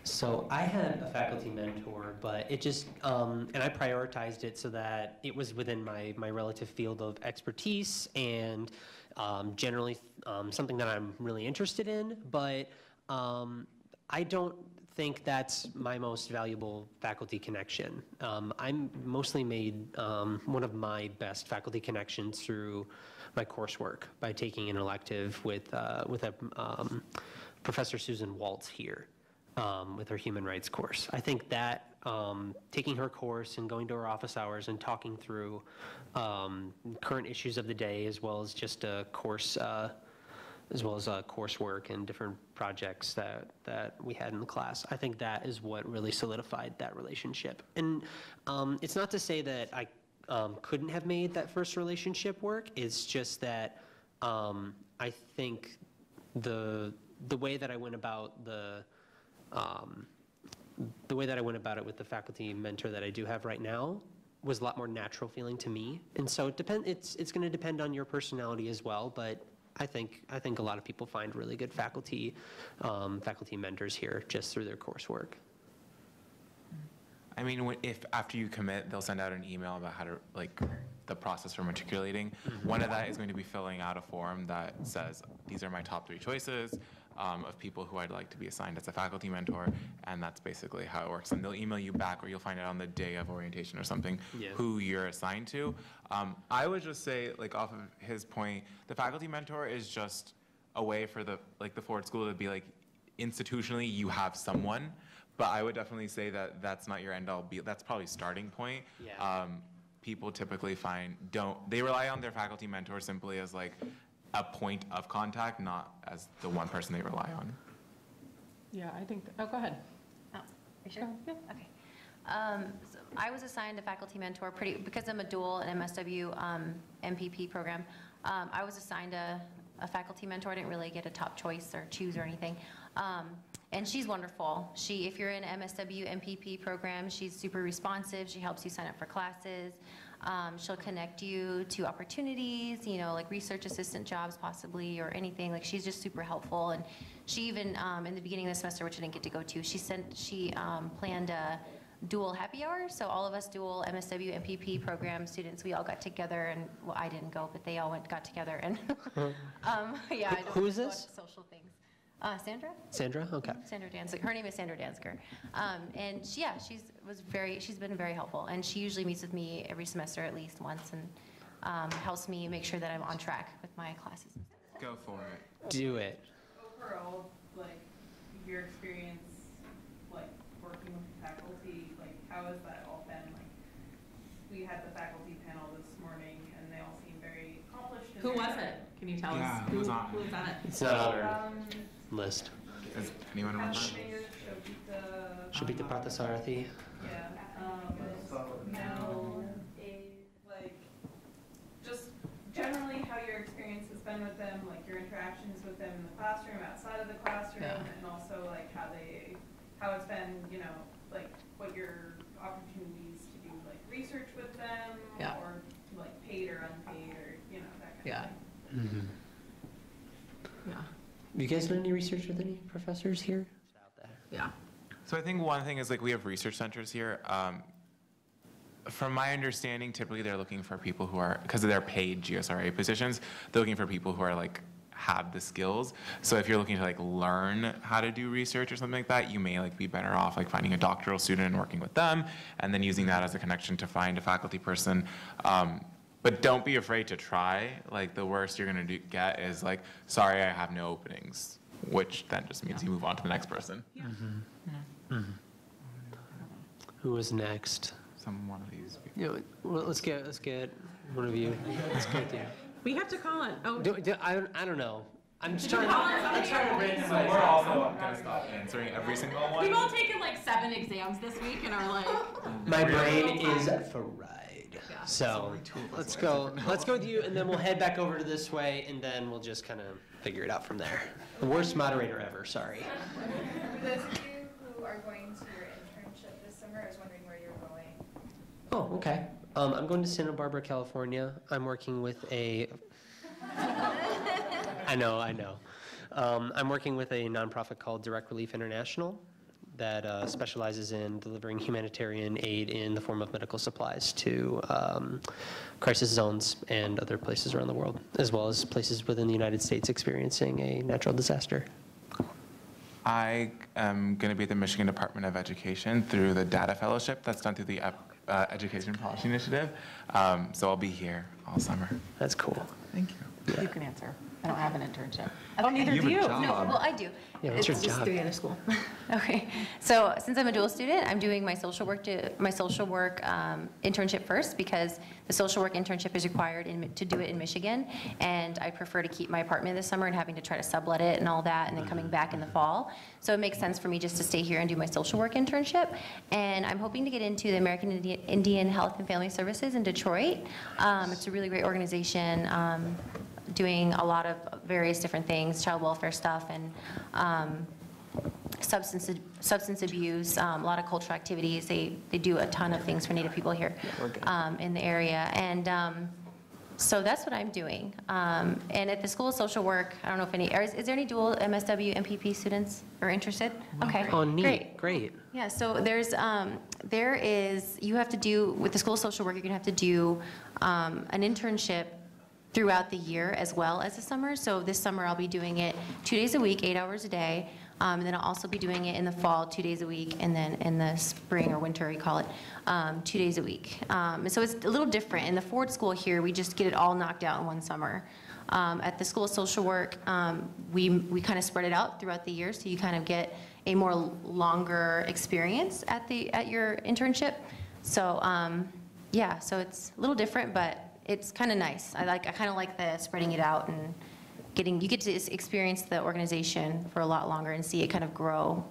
us. So I had a faculty mentor, but it just, um, and I prioritized it so that it was within my, my relative field of expertise and um, generally um, something that I'm really interested in. But um, I don't think that's my most valuable faculty connection. Um, I'm mostly made um, one of my best faculty connections through my coursework by taking an elective with, uh, with a, um, Professor Susan Waltz here um, with her human rights course. I think that um, taking her course and going to her office hours and talking through um, current issues of the day as well as just a course, uh, as well as uh, coursework and different projects that, that we had in the class. I think that is what really solidified that relationship. And um, it's not to say that I um, couldn't have made that first relationship work. It's just that um, I think the the way that I went about the um, the way that I went about it with the faculty mentor that I do have right now was a lot more natural feeling to me. And so it depend it's it's going to depend on your personality as well, but I think I think a lot of people find really good faculty um, faculty mentors here just through their coursework. I mean, if, after you commit, they'll send out an email about how to, like, the process for matriculating. One of that is going to be filling out a form that says, these are my top three choices um, of people who I'd like to be assigned as a faculty mentor, and that's basically how it works. And they'll email you back, or you'll find out on the day of orientation or something, Yeah. who you're assigned to. Um, I would just say, like, off of his point, the faculty mentor is just a way for the, like, the Ford School to be like, institutionally, you have someone, but I would definitely say that that's not your end all be, that's probably starting point. Yeah. Um, people typically find, don't, they rely on their faculty mentor simply as like a point of contact, not as the one person they rely on. Yeah, I think, oh, go ahead. Oh, you sure? Okay. Um, so I was assigned a faculty mentor pretty, because I'm a dual and MSW um, MPP program, um, I was assigned a, a faculty mentor. I didn't really get a top choice or choose or anything. Um, And she's wonderful. She, if you're in MSW MPP program, she's super responsive. She helps you sign up for classes. Um, She'll connect you to opportunities, you know, like research assistant jobs possibly, or anything. Like, she's just super helpful. And she even, um, in the beginning of the semester, which I didn't get to go to, she sent, she um, planned a dual happy hour. So all of us dual MSW MPP program students, we all got together and, well, I didn't go, but they all went, got together and, um, yeah. Who is this? Social things. Uh, Sandra? Sandra? Okay. Sandra Danziger. Her name is Sandra Danziger. Um, and she, yeah, she's was very, she's been very helpful. And she usually meets with me every semester at least once and um, helps me make sure that I'm on track with my classes. Go for it. Do it. Overall, like, your experience, like, working with faculty, like, how has that all been? Like, we had the faculty panel this morning, and they all seem very accomplished. Who was it? Can you tell us? Who was on it? Who was on it? It's not on our Um, list. Does anyone remember? Mayor Shobita. Shobita Parthasarathy. Yeah, um, Mel, like, just generally how your experience has been with them, like your interactions with them in the classroom, outside of the classroom, Yeah. and also like how they, how it's been, you know, like what your opportunities to do like research with them, Yeah. or like paid or unpaid, or, you know, that kind of Yeah. thing. Mm-hmm. Yeah, You guys done any research with any professors here? yeah. So I think one thing is like we have research centers here. Um, from my understanding, typically they're looking for people who are, because they're paid GSRA positions, they're looking for people who are like, have the skills. So if you're looking to like learn how to do research or something like that, you may like be better off like finding a doctoral student and working with them, and then using that as a connection to find a faculty person. Um, but don't be afraid to try. Like the worst you're gonna do, get is like, sorry, I have no openings, which then just means you move on to the next person. Who was next? Some one of these. people. You know, well, let's get, let's get one of you. Let's go through. We have to call it. Oh, Do, do, I, don't- I don't know. I'm just trying, Call it I'm trying to So randomize. we're also gonna stop answering every single one. we've all taken like seven exams this week and are like, My brain is fried. Yeah. So let's go, let's go with you and then we'll head back over to this way and then we'll just kind of figure it out from there. The worst moderator ever, sorry. For those of you who are going to your internship this summer, I was wondering where you're going. Oh, okay. Um, I'm going to Santa Barbara, California. I'm working with a. I know, I know. Um, I'm working with a nonprofit called Direct Relief International that uh, specializes in delivering humanitarian aid in the form of medical supplies to um, crisis zones and other places around the world, as well as places within the United States experiencing a natural disaster. I am going to be at the Michigan Department of Education through the Data Fellowship that's done through the Ep- uh, Education Policy Initiative. Um, so I'll be here all summer. That's cool. Thank you. you can answer. I don't have an internship. Oh, neither do you. No, well, I do. Yeah, what's your It's just job? through the other school. Okay, so since I'm a dual student, I'm doing my social work, to- my social work um, internship first because the social work internship is required in- to do it in Michigan. And I prefer to keep my apartment this summer and having to try to sublet it and all that and then coming back in the fall. So it makes sense for me just to stay here and do my social work internship. And I'm hoping to get into the American Indi- Indian Health and Family Services in Detroit. Um, It's a really great organization. um, doing a lot of various different things, child welfare stuff, and um, substance, substance abuse, um, a lot of cultural activities. They, they do a ton of things for Native people here um, in the area. And um, so that's what I'm doing. Um, And at the School of Social Work, I don't know if any, is is there any dual MSW, MPP students are interested? Okay, Oh, great. neat, great. Yeah, so there's, um, there is, you have to do, with the School of Social Work, you're gonna have to do, um, an internship throughout the year as well as the summer. So this summer, I'll be doing it two days a week, eight hours a day. Um, and then I'll also be doing it in the fall, two days a week, and then in the spring or winter, we call it, um, two days a week. Um, and so it's a little different. In the Ford School here, we just get it all knocked out in one summer. Um, At the School of Social Work, um, we, we kind of spread it out throughout the year, so you kind of get a more longer experience at the, at your internship. So, um, yeah, so it's a little different, but it's kind of nice. I like, I kind of like the spreading it out and getting, you get to experience the organization for a lot longer and see it kind of grow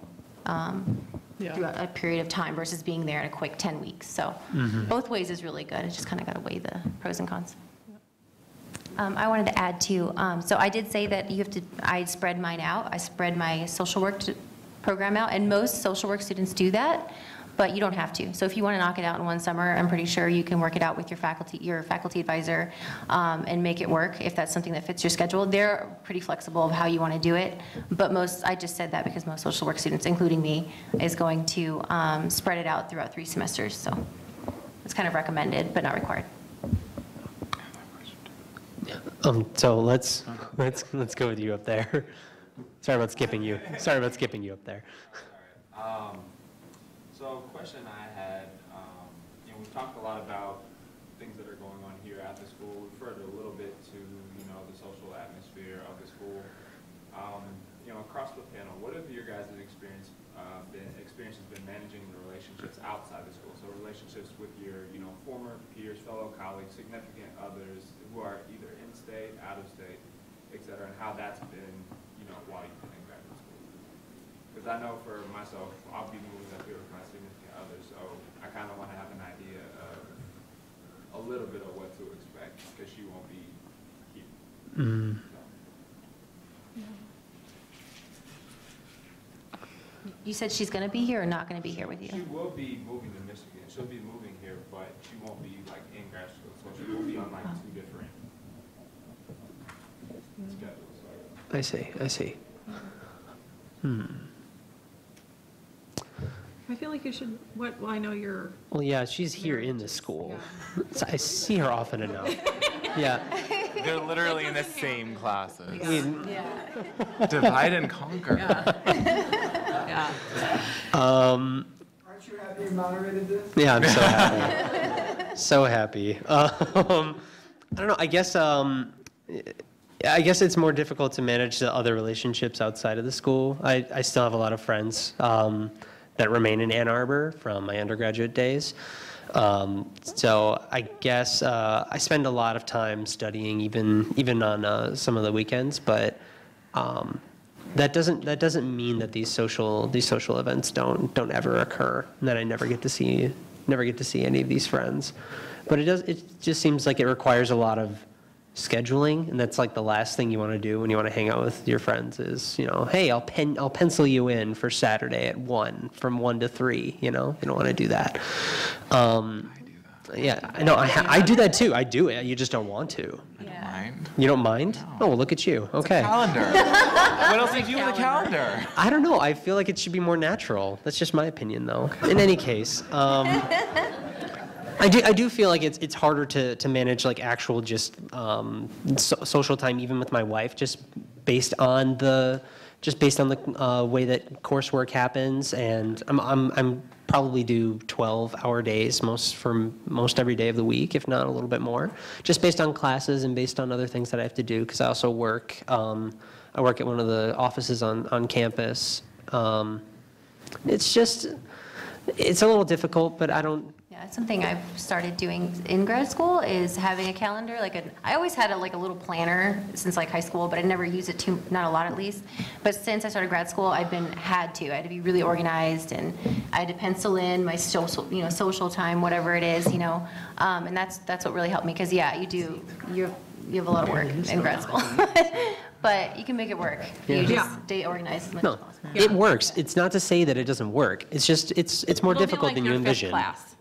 um, Yeah. throughout a period of time versus being there in a quick 10 weeks. So both ways is really good. It's just kind of got to weigh the pros and cons. Um, I wanted to add too, um, so I did say that you have to, I spread mine out. I spread my social work to- program out, and most social work students do that. But you don't have to. So if you want to knock it out in one summer, I'm pretty sure you can work it out with your faculty, your faculty advisor, um, and make it work if that's something that fits your schedule. They're pretty flexible of how you want to do it, but most, I just said that because most social work students, including me, is going to um, spread it out throughout three semesters, so it's kind of recommended, but not required. Um, so let's, let's, let's go with you up there. Sorry about skipping you. Sorry about skipping you up there. Question I had, um, you know, we've talked a lot about things that are going on here at the school. We've heard a little bit to, you know, the social atmosphere of the school. Um, you know, across the panel, what have your guys' experience, uh, been, experiences been managing the relationships outside the school? So relationships with your, you know, former peers, fellow colleagues, significant others who are either in-state, out-of-state, et cetera, and how that's been, you know, while you've been in graduate school? Because I know for myself, I'll be moving up here with my significant other, so I kind of want to have an idea of a little bit of what to expect, because she won't be here. Mm. So, You said she's going to be here or not going to be here with you? She will be moving to Michigan. She'll be moving here, but she won't be like in grad school, so she will be on like two different schedules. I see, I see. Hmm. I feel like you should, what, well, I know you're, Well, yeah, she's here in the school. So I see her often enough. Yeah. They're literally in the same classes. I mean, Divide and conquer. yeah. Um, Aren't you happy you moderated this? yeah, I'm so happy. So happy. Um, I don't know, I guess, um, I guess it's more difficult to manage the other relationships outside of the school. I, I still have a lot of friends, um, that remain in Ann Arbor from my undergraduate days. Um, so I guess uh, I spend a lot of time studying, even even on uh, some of the weekends. But um, that doesn't that doesn't mean that these social these social events don't don't ever occur, and that I never get to see never get to see any of these friends. But it does it just seems like it requires a lot of scheduling, and that's like the last thing you want to do when you want to hang out with your friends is, you know, hey, I'll pen, I'll pencil you in for Saturday at one, from one to three, you know, you don't want to do that. Um, yeah, I know, I, ha- I do that too, I do it, you just don't want to. Mind? You don't mind? Oh, well, look at you, okay. Calendar. what else did you do with a calendar? I don't know, I feel like it should be more natural, that's just my opinion, though. In any case, um, I do, I do feel like it's, it's harder to, to manage like actual just um, so, social time, even with my wife, just based on the, just based on the uh, way that coursework happens. And I'm, I'm, I'm probably do 12-hour days most for most every day of the week, if not a little bit more, just based on classes and based on other things that I have to do. Because I also work, um, I work at one of the offices on, on campus. Um, it's just, it's a little difficult, but I don't, Yeah, it's something I've started doing in grad school is having a calendar, like, a- I always had a, like a little planner since like high school, but I never used it too, not a lot at least. But since I started grad school, I've been, had to, I had to be really organized and I had to pencil in my social, you know, social time, whatever it is, you know? Um, And that's, that's what really helped me, because yeah, you do, you're, you have a lot of work in grad school. But you can make it work. Yeah. You Yeah. just stay organized as much as no, possible. it works. It's not to say that it doesn't work. It's just, it's, it's more It'll be difficult like than your you fifth envision. class.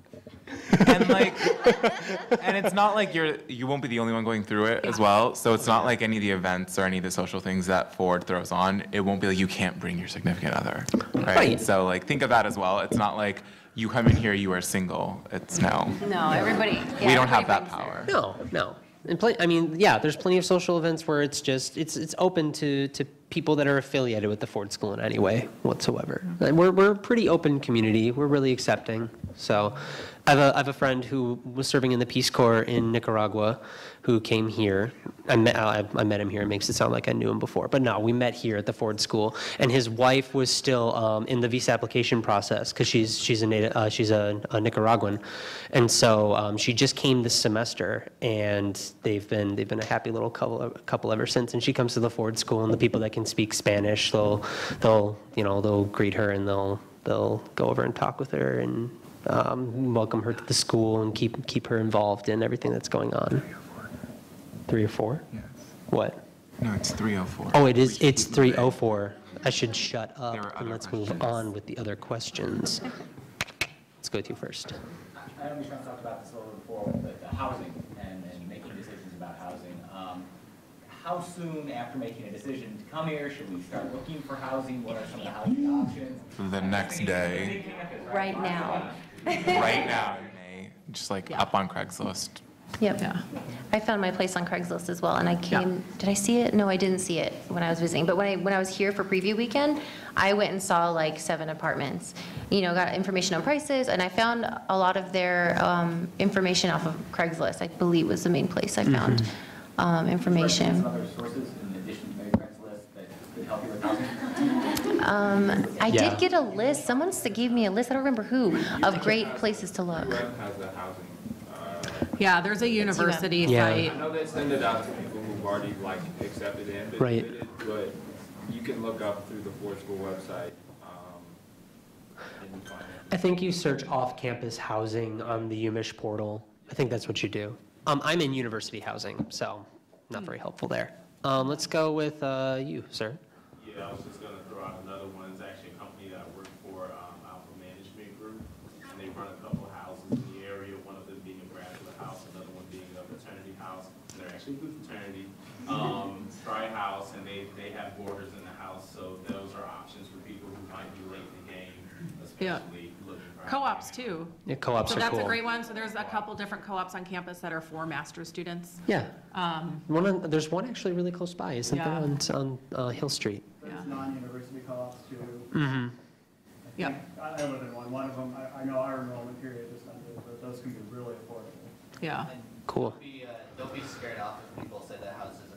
And like and it's not like you're you won't be the only one going through it as well so it's not like any of the events or any of the social things that ford throws on it won't be like you can't bring your significant other right, Right. so like think of that as well it's not like you come in here you are single it's no No, everybody, yeah. we don't have that brings their- power No, no. And pl- I mean, yeah, there's plenty of social events where it's just, it's, it's open to, to people that are affiliated with the Ford School in any way whatsoever. Mm-hmm. And we're, we're a pretty open community. We're really accepting. So I have a, I have a friend who was serving in the Peace Corps in Nicaragua who came here. I met, I, I met him here. It makes it sound like I knew him before. But no, we met here at the Ford School. And his wife was still um, in the visa application process because she's, she's, a, native, uh, she's a, a Nicaraguan. And so um, she just came this semester and they've been, they've been a happy little couple, couple ever since. And she comes to the Ford School and the people that can speak Spanish, they'll, they'll, you know, they'll greet her and they'll, they'll go over and talk with her and um, welcome her to the school and keep, keep her involved in everything that's going on. Three or four? yes What? no it's 304 Oh, it is, it's 304. I should shut up and let's move on with the other questions. let's go with you first. I know Michelle talked about this a little before, but the housing and, and making decisions about housing. Um, How soon after making a decision to come here, should we start looking for housing? What are some of the housing options? The next day, Right now. right now, in just like up on Craigslist. Yep. Yeah. I found my place on Craigslist as well, and I came, did I see it? No, I didn't see it when I was visiting, but when I, when I was here for preview weekend, I went and saw like seven apartments. You know, got information on prices, and I found a lot of their um, information off of Craigslist, I believe was the main place I found um, information. Some other sources in addition to maybe Craigslist that could help you with housing? Um, I Yeah. did get a list, someone gave me a list, I don't remember who, of great places to look. Has a housing, uh, Yeah, there's a university Yeah. site. I know they send it out to people who've already like accepted and been Right. admitted, but you can look up through the Ford School website, um, and you find it. I think you search off-campus housing on the UMich portal. I think that's what you do. Um, I'm in university housing, so not very helpful there. Um, let's go with, uh, you, sir. Yeah, I was just gonna throw out another one, it's actually a company that I work for, um, Alpha Management Group, and they run a couple houses in the area, one of them being a graduate house, another one being a fraternity house, and they're actually a good fraternity, um, dry house, and they, they have boarders in the house, so those are options for people who might be late in the game, Yeah. especially looking for. Co-ops too. Yeah, co-ops So are that's a cool. great one. So there's a couple different co-ops on campus that are for master's students. Yeah. Um, One, on- there's one actually really close by, isn't there, Yeah. on, on uh, Hill Street? There's non-university co-ops too. Mm-hmm. Yep. I, I live in one, one of them, I, I know our enrollment period just ended, but those can be really affordable. Yeah. Cool. Don't be, uh, don't be scared off if people say that house isn't available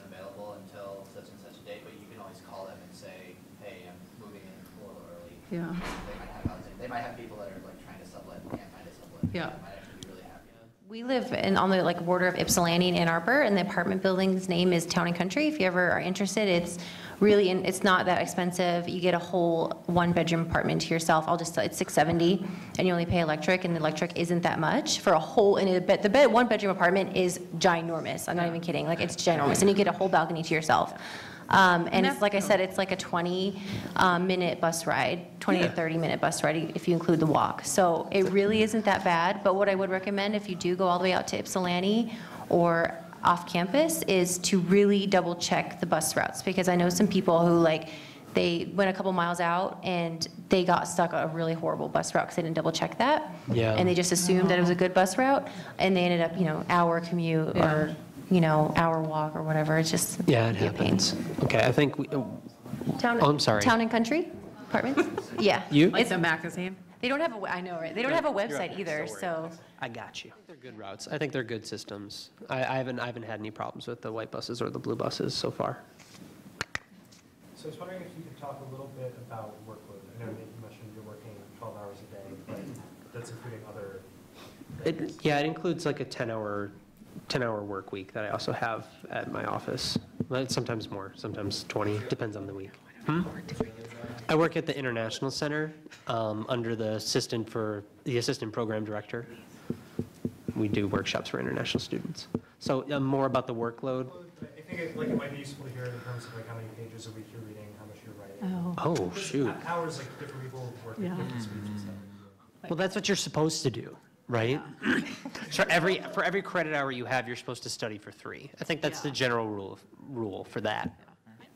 until such and such a date, but you can always call them and say, hey, I'm moving in a little early. Yeah. They might have housing, they might have people that are like trying to sublet, and can't find a sublet. Yeah. They Might actually be really happy. We live in, on the like border of Ypsilanti and Ann Arbor, and the apartment building's name is Town and Country. If you ever are interested, it's really, and it's not that expensive. You get a whole one-bedroom apartment to yourself. I'll just, say it's 670, and you only pay electric, and the electric isn't that much for a whole, and the bed, the bed, one-bedroom apartment is ginormous. I'm not even kidding, like, it's ginormous, and you get a whole balcony to yourself. Um, And it's, like I said, it's like a 20-minute bus ride, 20 to 30-minute bus ride if you include the walk. So it really isn't that bad, but what I would recommend if you do go all the way out to Ypsilanti or off campus is to really double-check the bus routes, because I know some people who like, they went a couple miles out and they got stuck on a really horrible bus route because they didn't double-check that. Yeah. And they just assumed that it was a good bus route, and they ended up, you know, hour commute or, you know, hour walk or whatever. It's just. Yeah, it be pain. happens. Okay, I think, we. Oh, town, Oh, I'm sorry. Town and Country Apartments? Yeah. You? Like a magazine. They don't have a, I know, right? They don't have a website either, so. I got you. They're good routes. I think they're good systems. I, I haven't, I haven't had any problems with the white buses or the blue buses so far. So I was wondering if you could talk a little bit about workload. I know that you mentioned you're working 12 hours a day, but that's including other. It, yeah, it includes like a 10-hour, 10-hour work week that I also have at my office. Well, sometimes more, sometimes 20, depends on the week. Hmm? I work at the International Center, um, under the assistant for, the assistant program director. We do workshops for international students. So uh, more about the workload. I think it, like, it might be useful to hear in terms of like how many pages a week you're reading, how much you're writing. Oh. Oh, shoot. Hours, like, different people work Yeah. different speeds and stuff. Well, that's what you're supposed to do, right? So every, for every credit hour you have, you're supposed to study for three. I think that's the general rule, rule for that.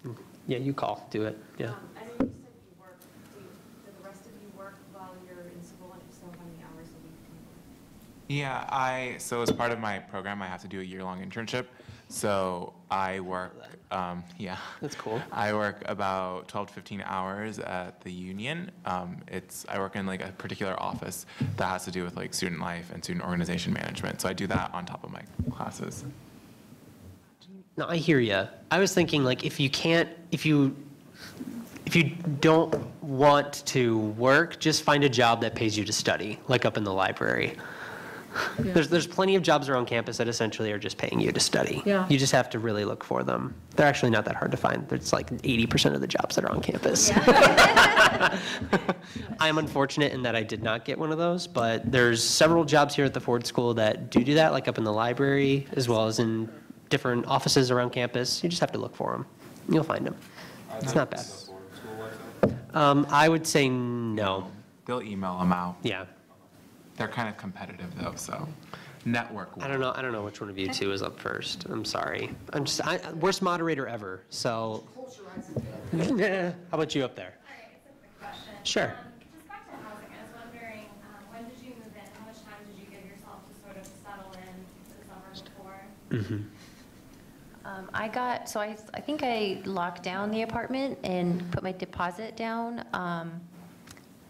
Yeah, you call, do it, yeah. Um, I know you said you work, do, you- do the rest of you work while you're in school, and if so, how many hours a week do you work? Yeah, I, so as part of my program, I have to do a year-long internship. So I work, um, yeah. That's cool. I work about 12 to 15 hours at the union. Um, it's, I work in like a particular office that has to do with like student life and student organization management. So I do that on top of my classes. No, I hear you. I was thinking like if you can't, if you, if you don't want to work, just find a job that pays you to study, like up in the library. Yeah. There's, there's plenty of jobs around campus that essentially are just paying you to study. Yeah. You just have to really look for them. They're actually not that hard to find. It's like 80% of the jobs that are on campus. I am unfortunate in that I did not get one of those, but there's several jobs here at the Ford School that do do that, like up in the library, as well as in different offices around campus. You just have to look for them. You'll find them. It's not bad. Um, I would say no. They'll email them out. Yeah. They're kind of competitive though, so network. I don't know, I don't know which one of you two is up first. I'm sorry. I'm just, I, worst moderator ever, so. How about you up there? Question. Sure. Um, Just back to housing, I was wondering, um, I got, so I, I think I locked down the apartment and put my deposit down. Um,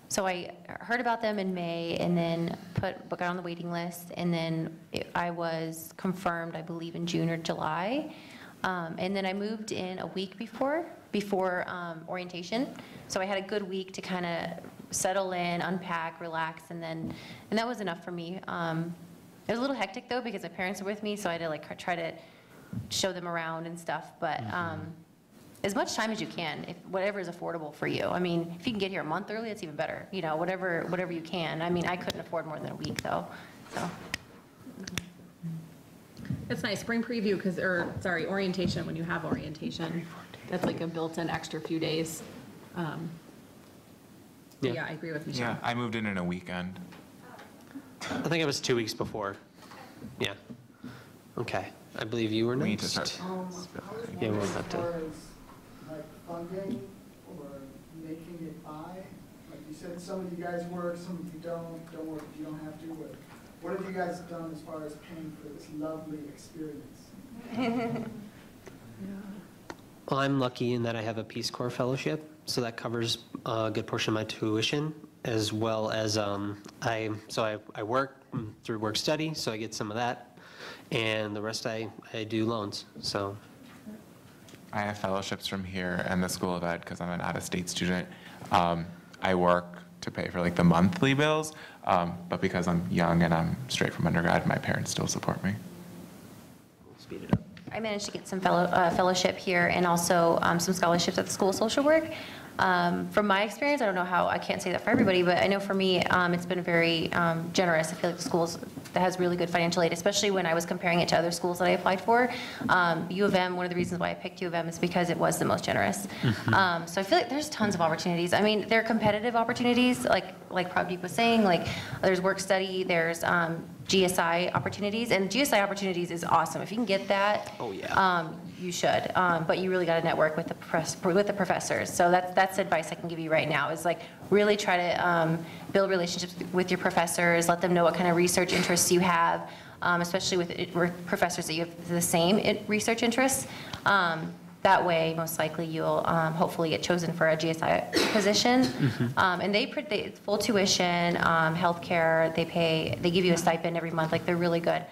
So I heard about them in May and then put, got on the waiting list. And then it- I was confirmed, I believe, in June or July. Um, And then I moved in a week before, before um, orientation. So I had a good week to kind of settle in, unpack, relax, and then, and that was enough for me. Um, It was a little hectic though, because my parents were with me, so I had to like try to show them around and stuff, but um, as much time as you can, if, whatever is affordable for you. I mean, if you can get here a month early, it's even better, you know, whatever, whatever you can. I mean, I couldn't afford more than a week, though, so. That's nice, spring preview, because, or, sorry, orientation, when you have orientation, that's like a built-in extra few days. Um, Yeah. Yeah, I agree with you. Yeah, I moved in in a weekend. I think it was two weeks before. Yeah. Okay, I believe you were We need to next. start. Um, Yeah, we'll wondering have as to- far as, like, funding or making it by, like you said, some of you guys work, some of you don't, don't work if you don't have to, but what have you guys done as far as paying for this lovely experience? Well, I'm lucky in that I have a Peace Corps fellowship, so that covers a good portion of my tuition, as well as, um, I, so I, I work mm, through work study, so I get some of that, and the rest I, I do loans, so. I have fellowships from here and the School of Ed because I'm an out-of-state student. Um, I work to pay for like the monthly bills, um, but because I'm young and I'm straight from undergrad, my parents still support me. Speed it up. I managed to get some fellow, uh, fellowship here and also um, some scholarships at the School of Social Work. Um, From my experience, I don't know how, I can't say that for everybody, but I know for me, um, it's been very um, generous. I feel like the schools, that has really good financial aid, especially when I was comparing it to other schools that I applied for. Um, U of M, one of the reasons why I picked U of M is because it was the most generous. Um, So I feel like there's tons of opportunities. I mean, there are competitive opportunities, like, like Prabdeep was saying, like, there's work study, there's um, GSI opportunities, and GSI opportunities is awesome. If you can get that. Oh, yeah. You should, um, but you really got to network with the profess- with the professors. So that's, that's advice I can give you right now, is like, really try to um, build relationships with your professors, let them know what kind of research interests you have, um, especially with it- with professors that you have the same i- research interests. Um, That way, most likely, you'll um, hopefully get chosen for a GSI position. Um, And they, they, full tuition, um, healthcare, they pay, they give you a stipend every month, like, they're really good.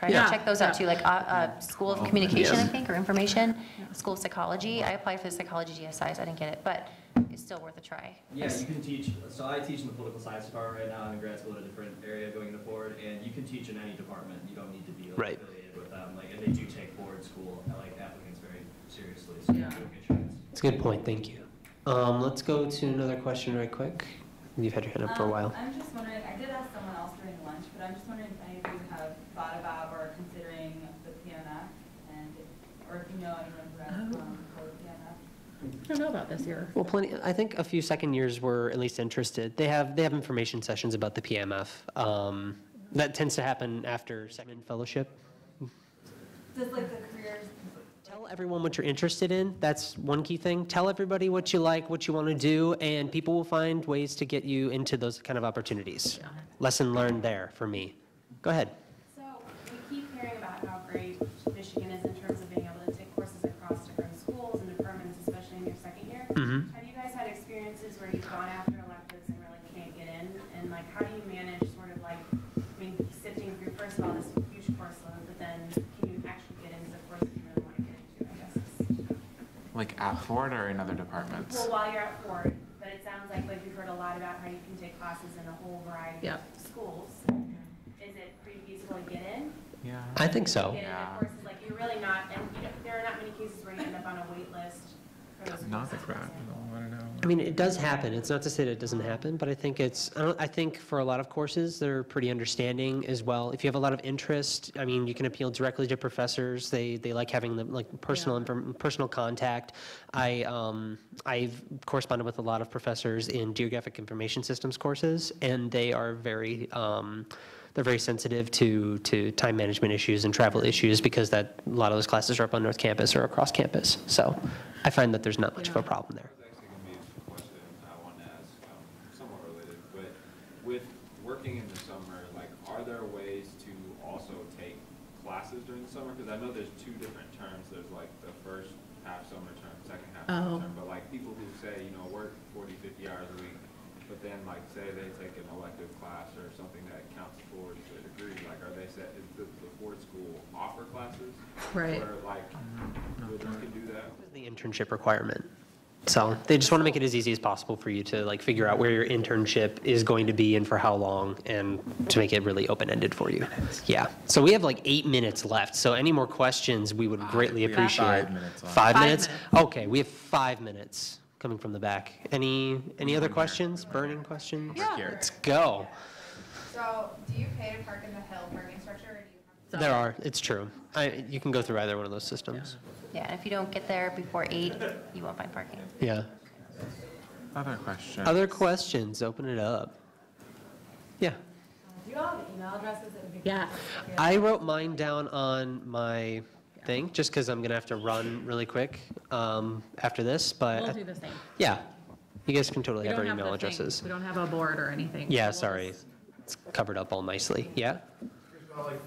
Well, Try to Yeah, check those out yeah. too, like, uh, uh, School of Communication, I think, or Information, School of Psychology. I applied for the psychology GSIs, I didn't get it, but it's still worth a try. Yeah, you can teach, so I teach in the political science department right now, I'm in grad school in a different area going into Ford, and you can teach in any department, you don't need to be like Right. affiliated with them, like, and they do take Ford school, like applicants very seriously, so you Yeah. do have a good chance. It's a good point, thank you. Um, Let's go to another question right quick. You've had your hand up for a Um, while. I'm just wondering, I did ask someone else during lunch, but I'm just wondering if any of you have thought about or considering the PMF and, or if you know anyone who has Oh. um, PMF. I don't know about this year. Well, plenty, I think a few second years were at least interested. They have, they have information sessions about the PMF. Um, That tends to happen after second fellowship. Does like the careers, Tell everyone what you're interested in. That's one key thing. Tell everybody what you like, what you want to do, and people will find ways to get you into those kind of opportunities. Lesson learned there for me. Go ahead. So we keep hearing about how great Michigan is in terms of being able to take courses across different schools and departments, especially in your second year. Mhm. Have you guys had experiences where you've gone after electives and really can't get in? And like, how do you manage sort of like, I mean, sifting through, first of all, this huge course load, but then can you actually get into the courses you really want to get into, I guess? Like at Ford or in other departments? Well, while you're at Ford, but it sounds like, like we've heard a lot about how you can take classes in a whole variety of Yep. schools. Is it pretty feasible to get in? Yeah. I think so. Get into courses, like you're really not, and you know, there are not many cases where you end up on a wait list for those courses. Not the for grad, example. no, I don't know. mean, it does happen. It's not to say that it doesn't happen, but I think it's, I don't, I think for a lot of courses, they're pretty understanding as well. If you have a lot of interest, I mean, you can appeal directly to professors. They, they like having the, like, personal, inform- personal contact. I, um, I've corresponded with a lot of professors in geographic information systems courses, and they are very, um, they're very sensitive to, to time management issues and travel issues because that, a lot of those classes are up on North Campus or across campus. So I find that there's not much of a problem there. It's actually gonna be a question I wanted to ask, um, somewhat related, but with working in the summer, like, are there ways to also take classes during the summer? Because I know there's two different terms, there's like the first half summer term, second half Oh. summer term, but like people who say, you know, work 40, 50 hours a week, but then like say they take an elective class or something that counts towards a degree, like are they set, is the, the Ford School offer classes? Right. Where like, children can do that? the internship requirement. So they just want to make it as easy as possible for you to like figure out where your internship is going to be and for how long and to make it really open-ended for you. Yeah. So we have like eight minutes left. So any more questions, we would greatly we appreciate. five minutes. Five Five minutes? minutes. Okay, we have five minutes coming from the back. Any, any other questions? Burning questions? Yeah. Let's go. So, do you pay to park in the hill parking structure, or do you have? There are, it's true. I, you can go through either one of those systems. Yeah, and if you don't get there before eight, you won't find parking. Yeah. Other question. Other questions? Open it up. Yeah. Do you all have email addresses that would be? Yeah. I wrote mine down on my thing, just because I'm going to have to run really quick um, after this, but. We'll do the same. Yeah, you guys can totally We have don't our have email thing. addresses. We don't have a board or anything. Yeah, so we'll sorry. just- It's covered up all nicely. Yeah? About like,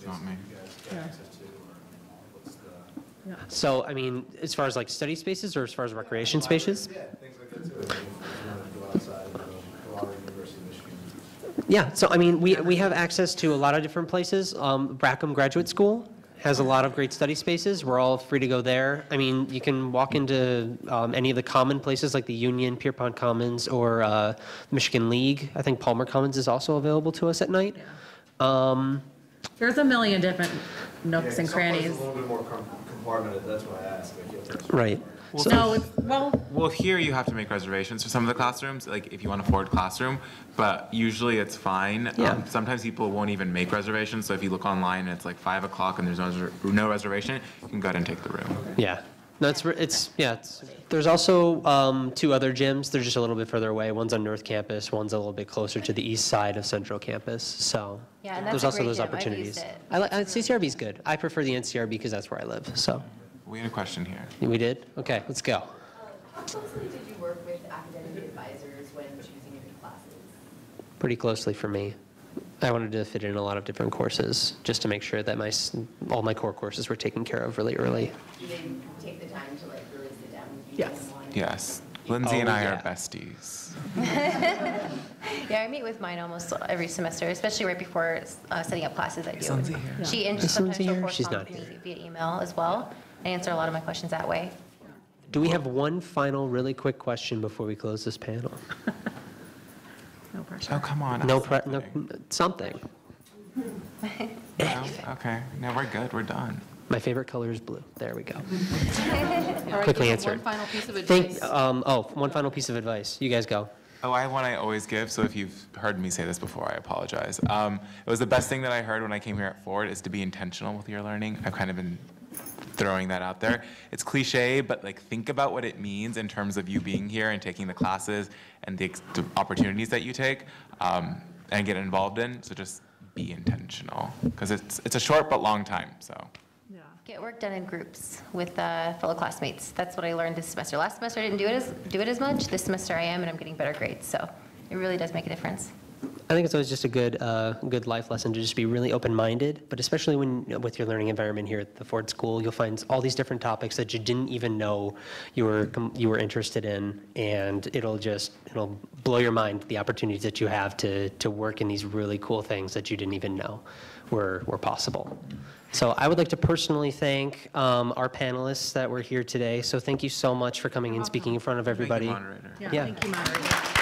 you know, No, common that's not me. you guys get Yeah. access to, or what's the? Yeah. So, I mean, as far as like study spaces or as far as recreation spaces? Yeah, things like that too. If you want go outside, you know, go out to University of Michigan. Yeah, so I mean, we, we have access to a lot of different places. Um, Rackham Graduate School has a lot of great study spaces. We're all free to go there. I mean, you can walk into um, any of the common places like the Union, Pierpont Commons, or uh, Michigan League. I think Palmer Commons is also available to us at night. Um, There's a million different nooks Yeah, and some places crannies. A little bit more com- compartmented, that's why I asked, like, you have. Right. Well, So- No, it's, well, Well, here you have to make reservations for some of the classrooms, like if you want a Ford classroom, but usually it's fine. Yeah. Um, Sometimes people won't even make reservations, so if you look online and it's like five o'clock and there's no, reser- no reservation, you can go ahead and take the room. Yeah, no, it's, it's, yeah, it's, there's also um, two other gyms, they're just a little bit further away. One's on North Campus, one's a little bit closer to the east side of Central Campus, so. Yeah, and that's There's a also great those gym. I've opportunities. used it. I like, uh, CCRB's good. I prefer the NCRB because that's where I live, so. We had a question here. We did? Okay, let's go. How closely did you work with academic advisors when choosing your classes? Pretty closely for me. I wanted to fit in a lot of different courses, just to make sure that my, s- all my core courses were taken care of really early. Do they take the time to like really sit down with you? Yes. Yes. Lindsay and Oh, I are besties. Yeah, I meet with mine almost every semester, especially right before uh, setting up classes I do. Lindsay here? She, and Is sometimes Lindsay she'll here? She's not with me via email as well, and answer a lot of my questions that way. Do we have one final really quick question before we close this panel? no pressure. Oh, come on. No, ask pre- no, something. something. No? Okay, no, we're good, we're done. My favorite color is blue. There we go. All right, Quickly give us answered. One final piece of Think, advice. um, oh, one final piece of advice. You guys go. Oh, I have one I always give, so if you've heard me say this before, I apologize. Um, it was the best thing that I heard when I came here at Ford is to be intentional with your learning. I've kind of been throwing that out there. It's cliche, but like think about what it means in terms of you being here and taking the classes and the, the opportunities that you take um, and get involved in. So just be intentional because it's it's a short but long time. So Get work done in groups with uh, fellow classmates. That's what I learned this semester. Last semester I didn't do it as, do it as much. This semester I am, and I'm getting better grades, so it really does make a difference. I think it's always just a good, uh, good life lesson to just be really open-minded, but especially when, with your learning environment here at the Ford School, you'll find all these different topics that you didn't even know you were, you were interested in, and it'll just, it'll blow your mind, the opportunities that you have to, to work in these really cool things that you didn't even know were, were possible. So I would like to personally thank um, our panelists that were here today. So thank you so much for coming and speaking in front of everybody. moderator. Yeah, Yeah. thank you, moderator.